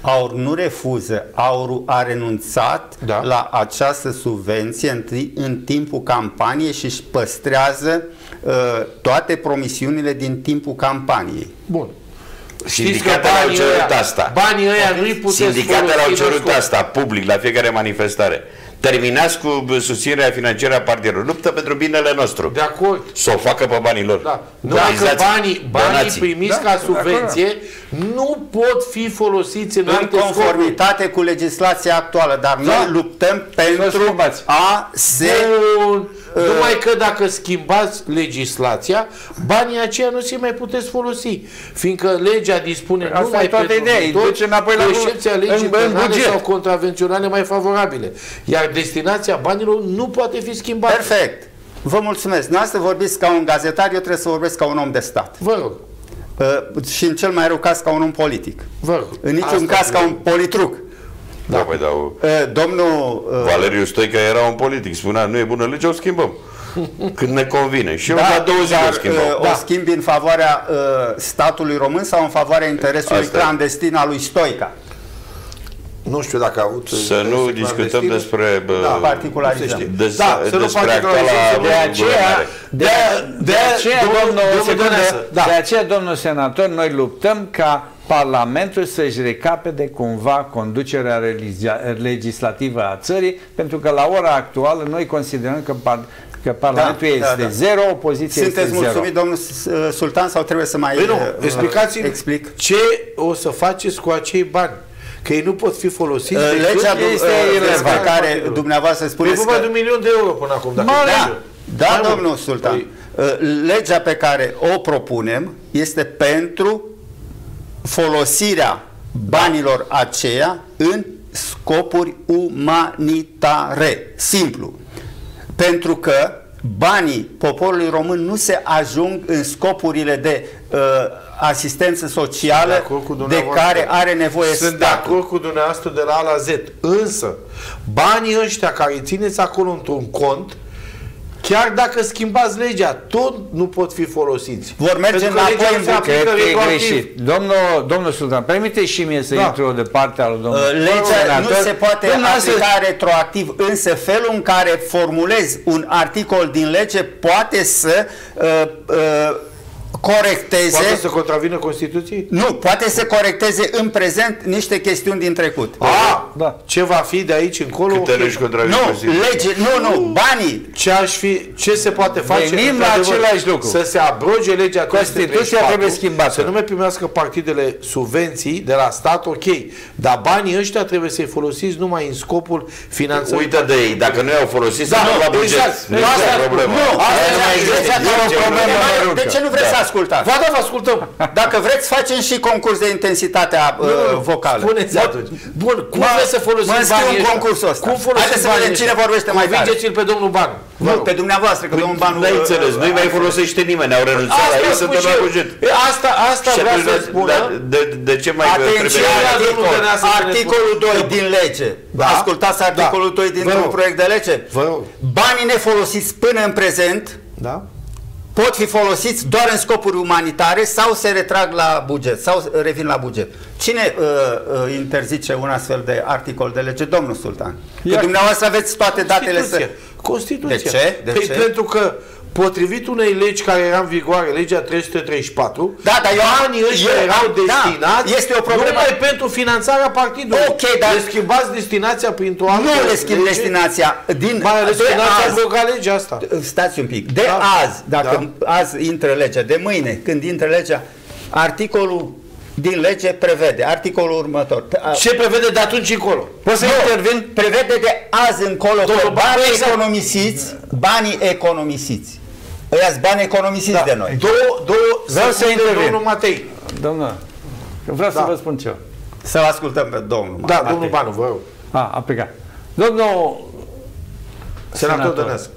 Aur nu refuză, Aurul a renunțat Da. la această subvenție în, ti- în timpul campaniei și își păstrează uh, toate promisiunile din timpul campaniei. Bun. Sindicatele au banii cerut ăia- asta. Banii ăia nu-i puteți Sindicatele au folosi în cerut scop. asta public la fiecare manifestare. Terminați cu susținerea financiară a partidelor. Luptă pentru binele nostru. De acord. Să o facă pe banii lor. Da. Dacă Cotizați, banii, banii donații. primiți Da, ca de subvenție nu pot fi folosiți în, În alte scopuri. conformitate cu legislația actuală, dar noi Da. luptăm pentru schimbați. a se... Bun. Numai că dacă schimbați legislația, banii aceia nu se mai puteți folosi. Fiindcă legea dispune Asta numai e toată pentru ideea, îi viitor, duce înapoi la cu bu- excepția în- legii în penale buget. sau contravenționale mai favorabile. Iar destinația banilor nu poate fi schimbată. Perfect. Vă mulțumesc. Noastră vorbiți ca un gazetar, eu trebuie să vorbesc ca un om de stat. Vă rog, Uh, și în cel mai rău caz ca un om politic. vă rog. În niciun Asta caz ca vreau. un politruc. Da, păi, da, o- Uh, domnul uh, Valeriu Stoica era un politic, spunea, nu e bună legea, o schimbăm. *laughs* Când ne convine. Și eu da, la două zile dar, o schimbăm. uh, o schimbi în favoarea uh, statului român sau în favoarea interesului Asta e. clandestin al lui Stoica? Nu știu dacă a avut... Să nu interese discutăm clandestine. despre bă, Da, particularizăm. nu se știe. des, Da, să nu despre particularizăm, actuala să nu- De aceea, guvernare. de, de, de- aceea, domnul- domnul, domnul secundă, Dăneasă, da. de aceea, domnul senator, noi luptăm ca Parlamentul să-și recapete cumva conducerea religia- legislativă a țării, pentru că la ora actuală noi considerăm că, par, că Parlamentul Da, da, este da. zero, opoziția Sunteți este zero. mulțumit, domnul S- uh, Sultan, sau trebuie să mai Păi nu, uh, explicați explic? ce o să faceți cu acei bani. Că ei nu pot fi folosiți Uh, decât- Legea este uh, irelevant. despre care Partidul. dumneavoastră E spuneți vorba că... de un milion de euro până acum. Dacă Mă, e Da, legea. da Mai domnul mult. Sultan. Păi, Uh, Legea pe care o propunem este pentru folosirea banilor aceia în scopuri umanitare. Simplu. Pentru că banii poporului român nu se ajung în scopurile de uh, asistență De socială acord cu de dumneavoastră. care are nevoie Sunt de statul. acord cu dumneavoastră de la A la Z. Însă, banii ăștia care îi țineți acolo într-un cont, chiar dacă schimbați legea, tot nu pot fi folosiți. Vor merge Pentru că înapoi legea în nu se buchet. aplică Cred că e retroactiv. greșit. Domnul, domnul Sultan, permite și mie să Da. intru de partea lui domnul Uh, Legea senator. nu se poate Dumneavoastră- aplica retroactiv, însă felul în care formulezi un articol din lege poate să uh, uh, corecteze Poate să contravină Constituției? nu, poate să corecteze în prezent niște chestiuni din trecut. A, Da. ce va fi de aici încolo? Câte ok. nu-și contravine Nu, Constituția. lege, nu, nu, banii. ce aș fi, ce se poate face Venim la într-adevăr, același lucru. să se abroge legea Constituția 334, trebuie schimbată. să nu mai primească partidele subvenții de la stat, ok, dar banii ăștia trebuie să-i folosiți numai în scopul finanțării Uită de ei, dacă nu i-au folosit, Da, să nu la buget. exact. Nu Nu, e asta- o problemă. nu, asta Aia e nu mai exact există. o Ce problemă problemă? De ce nu vreți să ascultați. Ba da, vă ascultăm. Dacă vreți, facem și concurs de intensitatea uh, vocală. Spuneți atunci. Bun, cum Mă- vreți să folosim mă înscriu banii în ăștia? concursul ăsta. Cum folosim Haideți să banii vedem ăștia? cine vorbește mai tare. Convingeți-l pe domnul Banu. Vă Nu, rog. pe dumneavoastră, că domnul Banu... N-ai uh, înțeles, uh, nu-i mai folosește nimeni, au renunțat la Asta ei, spun sunt și la eu. buget. E, Asta, asta Și vreau atunci să de, spună. de, de, de ce mai Atenție, trebuie? Era domnul articol, Tănase să ne articolul spună. 2 din lege. Da. Ascultați articolul Da. 2 Vă dintr-un rog. proiect de lege. Vă rog. Banii nefolosiți până în prezent Da? Pot fi folosiți doar în scopuri umanitare sau se retrag la buget sau revin la buget. Cine uh, uh, interzice un astfel de articol de lege? Domnul Sultan. Că Ia- dumneavoastră aveți toate datele să... Constituția. Constituția. De ce? De păi ce? pentru că potrivit unei legi care era în vigoare, legea 334, Da, dar eu- banii ăștia eu- erau da, destinați este o problemă- numai pentru finanțarea partidului. Ok, dar- Le schimbați destinația printr-o altă Nu le schimb lege, destinația. Din, Mai ales de că n-ați azi, abrogat legea asta. Stați un pic. De Da. azi, dacă azi intră legea, de mâine, când intră legea, articolul din lege prevede, articolul următor. A- Ce prevede de atunci încolo? Poți să intervin? Prevede de azi încolo că Domnul banii Banu, exact. economisiți, banii economisiți. Ăia bani economisiți de noi. Două, două Vreau să secunde, intervin. domnul Matei. Domnul, vreau să Da. vă spun ceva. Să ascultăm pe domnul. Da, Matei. domnul Banu, vă rog. A, a plecat. Domnul Senator Senator. Dănescu.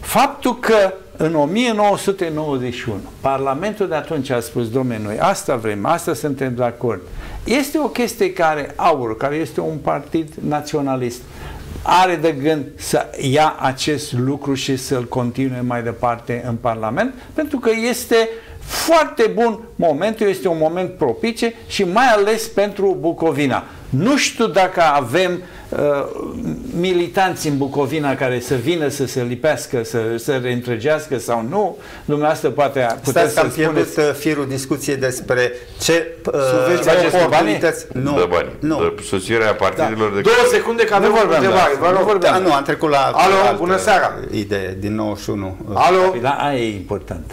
Faptul că în 1991 Parlamentul de atunci a spus, domnule, noi asta vrem, asta suntem de acord. Este o chestie care AUR, care este un partid naționalist, are de gând să ia acest lucru și să-l continue mai departe în Parlament, pentru că este foarte bun momentul, este un moment propice și mai ales pentru Bucovina. Nu știu dacă avem uh, militanți în Bucovina care să vină să se lipească, să se reîntregească sau nu. Dumneavoastră poate puteți Stați că să am pierdut spuneți. uh, firul discuției despre ce uh, Subvenții faceți cu oportunități... Nu, Dă bani. nu. Dă susținerea partidelor de Două secunde că avem o vorbeam de întrebare. asta. Vă Nu rog. vorbeam. Da, nu, am trecut la Alo, altă bună seara. idee din 91. Alo, Păi Da, aia e important.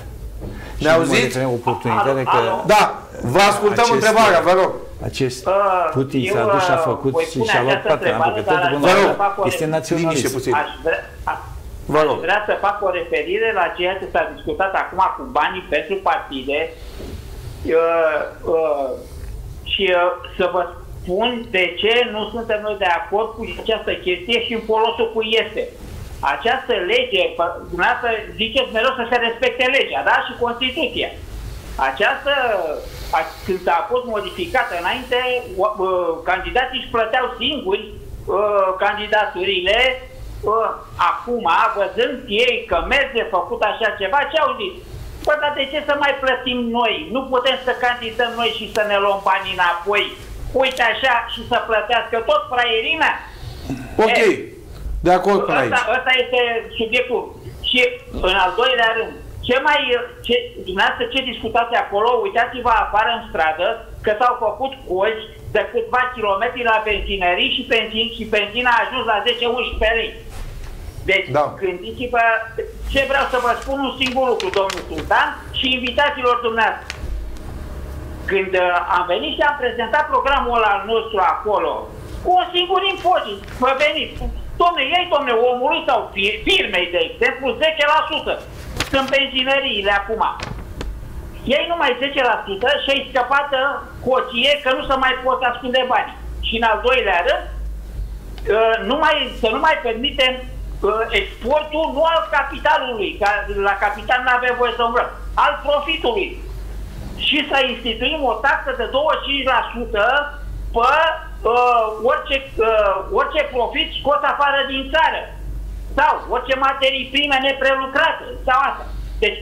ne auziți? oportunitate că Alo, alo. Da, vă ascultăm Acest- întrebarea, vă rog. Acest Uh, Putin eu, s-a dus și a uh, făcut voi și pune și-a luat această patria, întrebare, pentru că dar totul aș vă vrea rog, să fac o este re- Liniște naționalist. puțin. Aș vrea, a- Vă aș rog. vrea să fac o referire la ceea ce s-a discutat acum cu banii pentru partide uh, uh, și uh, să vă spun de ce nu suntem noi de acord cu această chestie și în folosul cui este. Această lege, pă- dumneavoastră ziceți mereu să se respecte legea, da? Și Constituția. Această, a, când a fost modificată înainte, o- uh, candidații își plăteau singuri uh, candidaturile. Uh, acum, văzând ei că merge făcut așa ceva, ce au zis? Bă, dar de ce să mai plătim noi? Nu putem să candidăm noi și să ne luăm banii înapoi. Uite așa și să plătească tot fraierina? Ok, de acord până aici. Ăsta, ăsta este subiectul. Și în al doilea rând, ce mai, ce, dumneavoastră ce discutați acolo, uitați-vă afară în stradă că s-au făcut cozi de câțiva kilometri la benzinării și, benzin, și benzina a ajuns la 10-11 lei. Deci, Da. da. gândiți-vă ce vreau să vă spun un singur lucru, domnul Sultan și invitațiilor dumneavoastră. Când uh, am venit și am prezentat programul ăla al nostru acolo, cu un singur impozit, vă veniți, domne, ei, domne, omului sau fir- firmei, de exemplu, 10% sunt benzinăriile acum. Ei numai 10% și ai scăpată coție că nu se mai pot ascunde bani. Și în al doilea rând, uh, nu mai, să nu mai permitem uh, exportul nu al capitalului, ca la capital nu avem voie să umbrăm, al profitului. Și să instituim o taxă de 25% pe uh, orice, uh, orice profit scos afară din țară. Sau orice materii prime neprelucrate. Sau asta. Deci,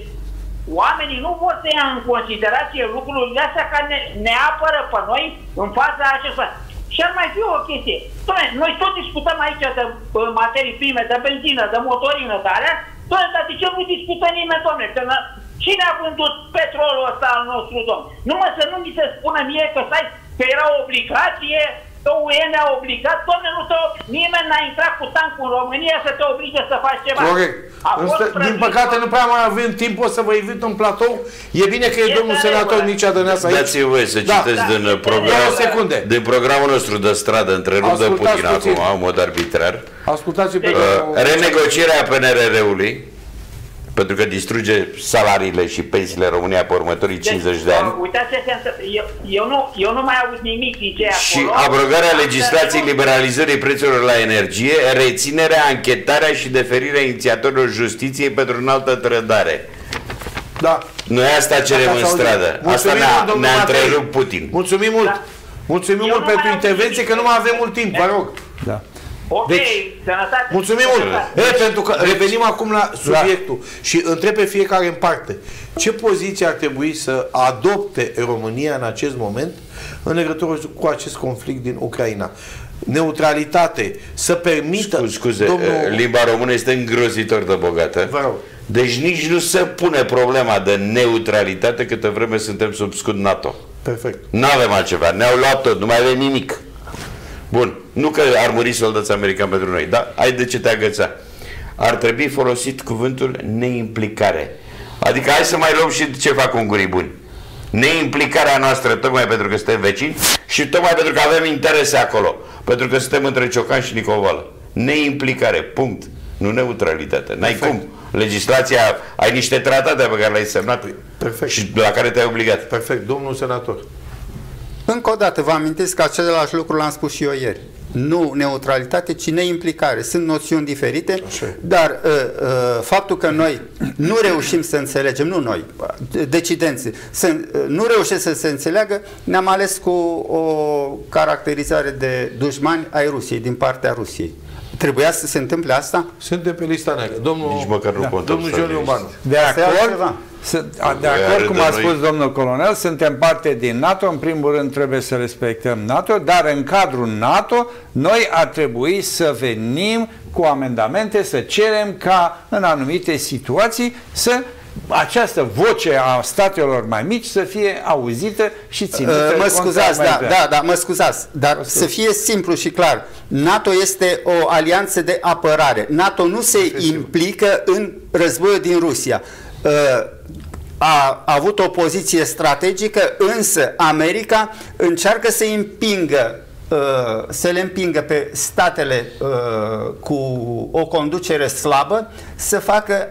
oamenii nu vor să ia în considerație lucrurile astea care ne, ne apără pe noi în fața acestora. Și ar mai fi o chestie. Doamne, noi tot discutăm aici de uh, materii prime, de benzină, de motorină, de alea. Doamne, dar de ce nu discută nimeni, domne? Că na- cine a vândut petrolul ăsta al nostru, domne? Numai să nu mi se spună mie că stai, că era o obligație, că UE ne-a obligat, domne, nu te ob- nimeni n-a intrat cu tancul în România să te oblige să faci ceva. Corect. A fost Însă, din prăjit- păcate, nu prea mai avem timp, o să vă invit în platou. E bine că e Este domnul în senator regulă. Nicea Dăneasa aici. Dați-mi voie să Da. citesc Da. din Da. uh, program, Două secunde. din programul nostru de stradă, întrerupt de Ascultați Putin puțin. acum, în mod arbitrar. Ascultați-i pe Uh, domnul... renegocierea PNRR-ului pentru că distruge salariile și pensiile România pe următorii 50 de ani. Deci, Uitați ce se întâmplă. Eu, eu, nu, eu nu mai aud nimic din ce Și acolo. abrogarea Asta legislației nu- liberalizării prețurilor la energie, reținerea, anchetarea și deferirea inițiatorilor justiției pentru înaltă trădare. Da. Noi asta cerem Asta în s-a auzit. stradă. Asta Mulțumim ne-a, mult, domnul ne-a Matei. întrerupt Putin. Mulțumim mult. Da. Mulțumim Eu mult nu pentru mai am intervenție, nimic. că nu mai avem mult timp, vă rog. Da. Ok, Deci, sănătate. Mulțumim mult! sănătate. E, pentru că revenim acum la subiectul și întreb pe fiecare în parte. Ce poziție ar trebui să adopte România în acest moment în legătură cu acest conflict din Ucraina? Neutralitate, să permită... Scuze, scuze domnul... limba română este îngrozitor de bogată. Vă rog. Deci nici nu se pune problema de neutralitate câtă vreme suntem sub scut NATO. Perfect. Nu avem altceva, ne-au luat tot, nu mai avem nimic. Bun, nu că ar muri soldați americani pentru noi, dar ai de ce te agăța. Ar trebui folosit cuvântul neimplicare. Adică hai să mai luăm și ce fac ungurii buni. Neimplicarea noastră, tocmai pentru că suntem vecini și tocmai pentru că avem interese acolo. Pentru că suntem între Ciocan și Nicovală. Neimplicare, punct. Nu neutralitate. N-ai Perfect. cum. Legislația, ai niște tratate pe care le-ai semnat Perfect. și la care te-ai obligat. Perfect. Domnul senator. Încă o dată, vă amintesc că același lucru l-am spus și eu ieri. Nu neutralitate, ci neimplicare. Sunt noțiuni diferite, Așa e. dar uh, uh, faptul că noi nu reușim să înțelegem, nu noi, decidenții, să, uh, nu reușesc să se înțeleagă, ne-am ales cu o caracterizare de dușmani ai Rusiei, din partea Rusiei. Trebuia să se întâmple asta? Suntem pe lista neagră. Domnul, Nici măcar nu contăm Domnul să Giorgio ești. Banu. De Asta e acord, altceva. sunt, a, de Voi acord, are cum de a noi- spus domnul colonel, suntem parte din NATO, în primul rând trebuie să respectăm NATO, dar în cadrul NATO noi ar trebui să venim cu amendamente, să cerem ca în anumite situații să această voce a statelor mai mici să fie auzită și ținută Uh, Mă cont scuzați, mai da, pe- da, da, mă scuzați, dar să fie simplu și clar. NATO este o alianță de apărare. NATO nu se implică în războiul din Rusia. Uh, A, a avut o poziție strategică, însă America încearcă să împingă uh, să le împingă pe statele uh, cu o conducere slabă să facă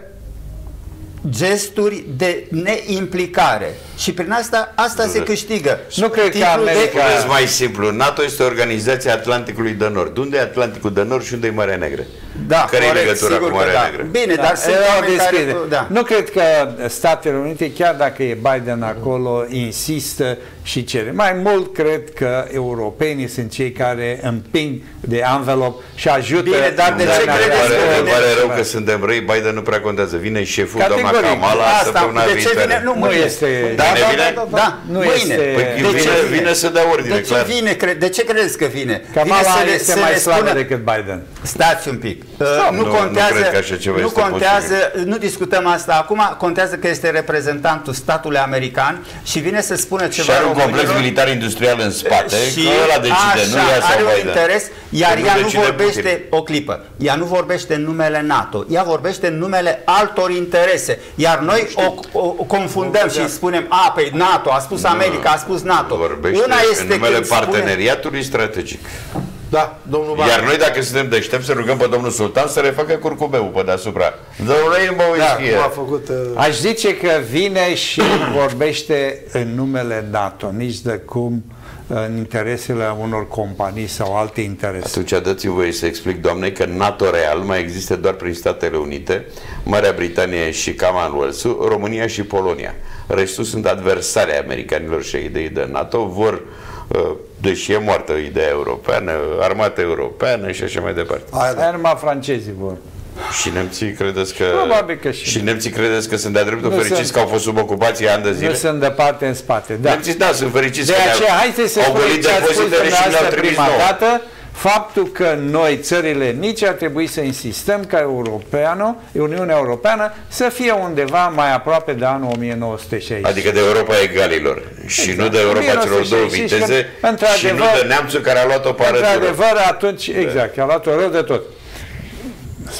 gesturi de neimplicare. Și prin asta, asta se câștigă. Nu cred că Titlul de- America- Spuneți mai simplu, NATO este organizația Atlanticului de Nord. Unde e Atlanticul de Nord și unde e Marea Neagră? Da, Care e corect, legătura sigur cu că Marea da. Neagră? Bine, dar sunt e o oameni care... deschidere. Da. Nu cred că Statele Unite, chiar dacă e Biden acolo, insistă și cere. Mai mult cred că europenii sunt cei care împing de envelope și ajută. Bine, dar de Da, ce îmi credeți pare, că îmi vine- pare rău că suntem răi, Biden nu prea contează. Vine șeful, doamna Categoric. Kamala, Asta, săptămâna de ce viitoare. vine? Nu, Nu mâine. este- Da, Vine, da, vine? da, da, da. Nu mâine. este- Păi De vine, ce vine să dea ordine, de ce clar. vine? Cre- De ce credeți că vine? Kamala vine să le, este să mai le slabă spună, decât Biden. Stați un pic. Uh, nu, nu- nu contează, cred că așa ceva nu este contează, nu discutăm asta acum, contează că este reprezentantul statului american și vine să spună Și ceva are un complex românilor. militar industrial în spate, și că ăla decide, nu ea are sau un Biden. interes, iar Că nu ea nu decide vorbește, Putin. o clipă, ea nu vorbește în numele NATO, ea vorbește în numele altor interese, iar noi o, o, o confundăm și spunem, a, pe NATO, a spus America, a spus NATO. Vorbește Una în este numele când spune, parteneriatului strategic. Da, domnul Banu. Iar noi, dacă suntem deștepți, să rugăm pe domnul Sultan să refacă curcubeul pe deasupra. Domnule, în da, băuischie. cum a făcut... Uh, Aș zice că vine și vorbește în numele NATO, nici de cum în interesele unor companii sau alte interese. Atunci dați-mi voie să explic, doamnei, că NATO real mai există doar prin Statele Unite, Marea Britanie și commonwealth România și Polonia. Restul sunt adversari ai americanilor și ai ideii de NATO, vor, uh, deși e moartă ideea europeană, armată europeană și așa mai departe. aia, da. Aia numai francezii vor. Și nemții credeți că... Probabil că și- și nemții credeți că sunt de-a dreptul Nu fericiți sunt. că au fost sub ocupație ani de zile? Nu sunt departe în spate. Da. Nemții, da, sunt fericiți De că aceea, ne-au- haideți să au spunem golit ce ați spus depozitele și ne-au dumneavoastră trimis prima nouă. dată, faptul că noi, țările mici, ar trebui să insistăm ca Europeană, Uniunea Europeană să fie undeva mai aproape de anul 1960. Adică de Europa egalilor și Exact. nu de Europa celor două 1960, viteze că, și nu într-adevăr- de neamțul care a luat-o pe arătură. Într-adevăr, atunci, exact, a luat-o rău de tot.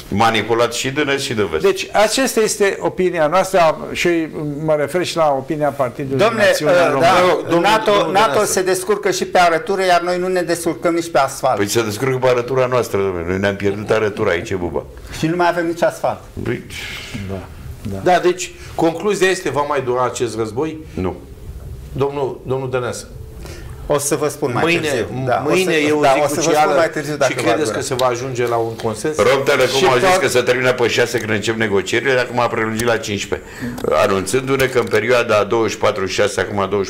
Manipulat și de est și de vest. Deci, aceasta este opinia noastră și mă refer și la opinia Partidului Domnule, Națiunea uh, Română. da, domnul- NATO, domnul NATO Dumnezeu. se descurcă și pe arătură, iar noi nu ne descurcăm nici pe asfalt. Păi se descurcă pe arătura noastră, domnule. Noi ne-am pierdut arătura aici, buba. Și nu mai avem nici asfalt. Păi, Da. da, deci concluzia este, va mai dura acest război? Nu. Domnul, domnul Dăneasă. O să vă spun mai mâine, târziu. Da, mâine o să, e o da, zi o să vă crucială spun mai târziu dacă și credeți va că se va ajunge la un consens? Rob Telecom Și a zis tot- că se termină pe 6 când încep negocierile, acum a prelungit la 15. Anunțându-ne că în perioada 24-6, acum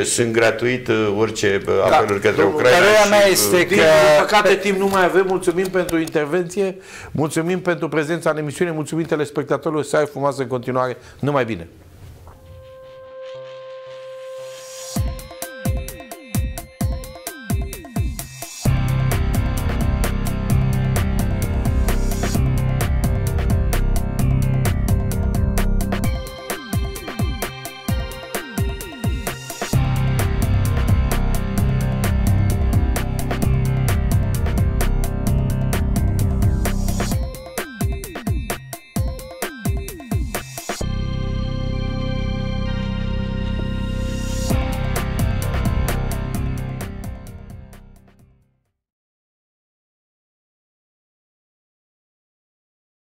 24-15, sunt gratuit uh, orice uh, apeluri către domnul, Ucraina. părerea și, mea uh, este Din că- păcate, timp nu mai avem. Mulțumim pentru intervenție, mulțumim pentru prezența în emisiune, mulțumim telespectatorilor, să ai frumoasă în continuare. Numai bine!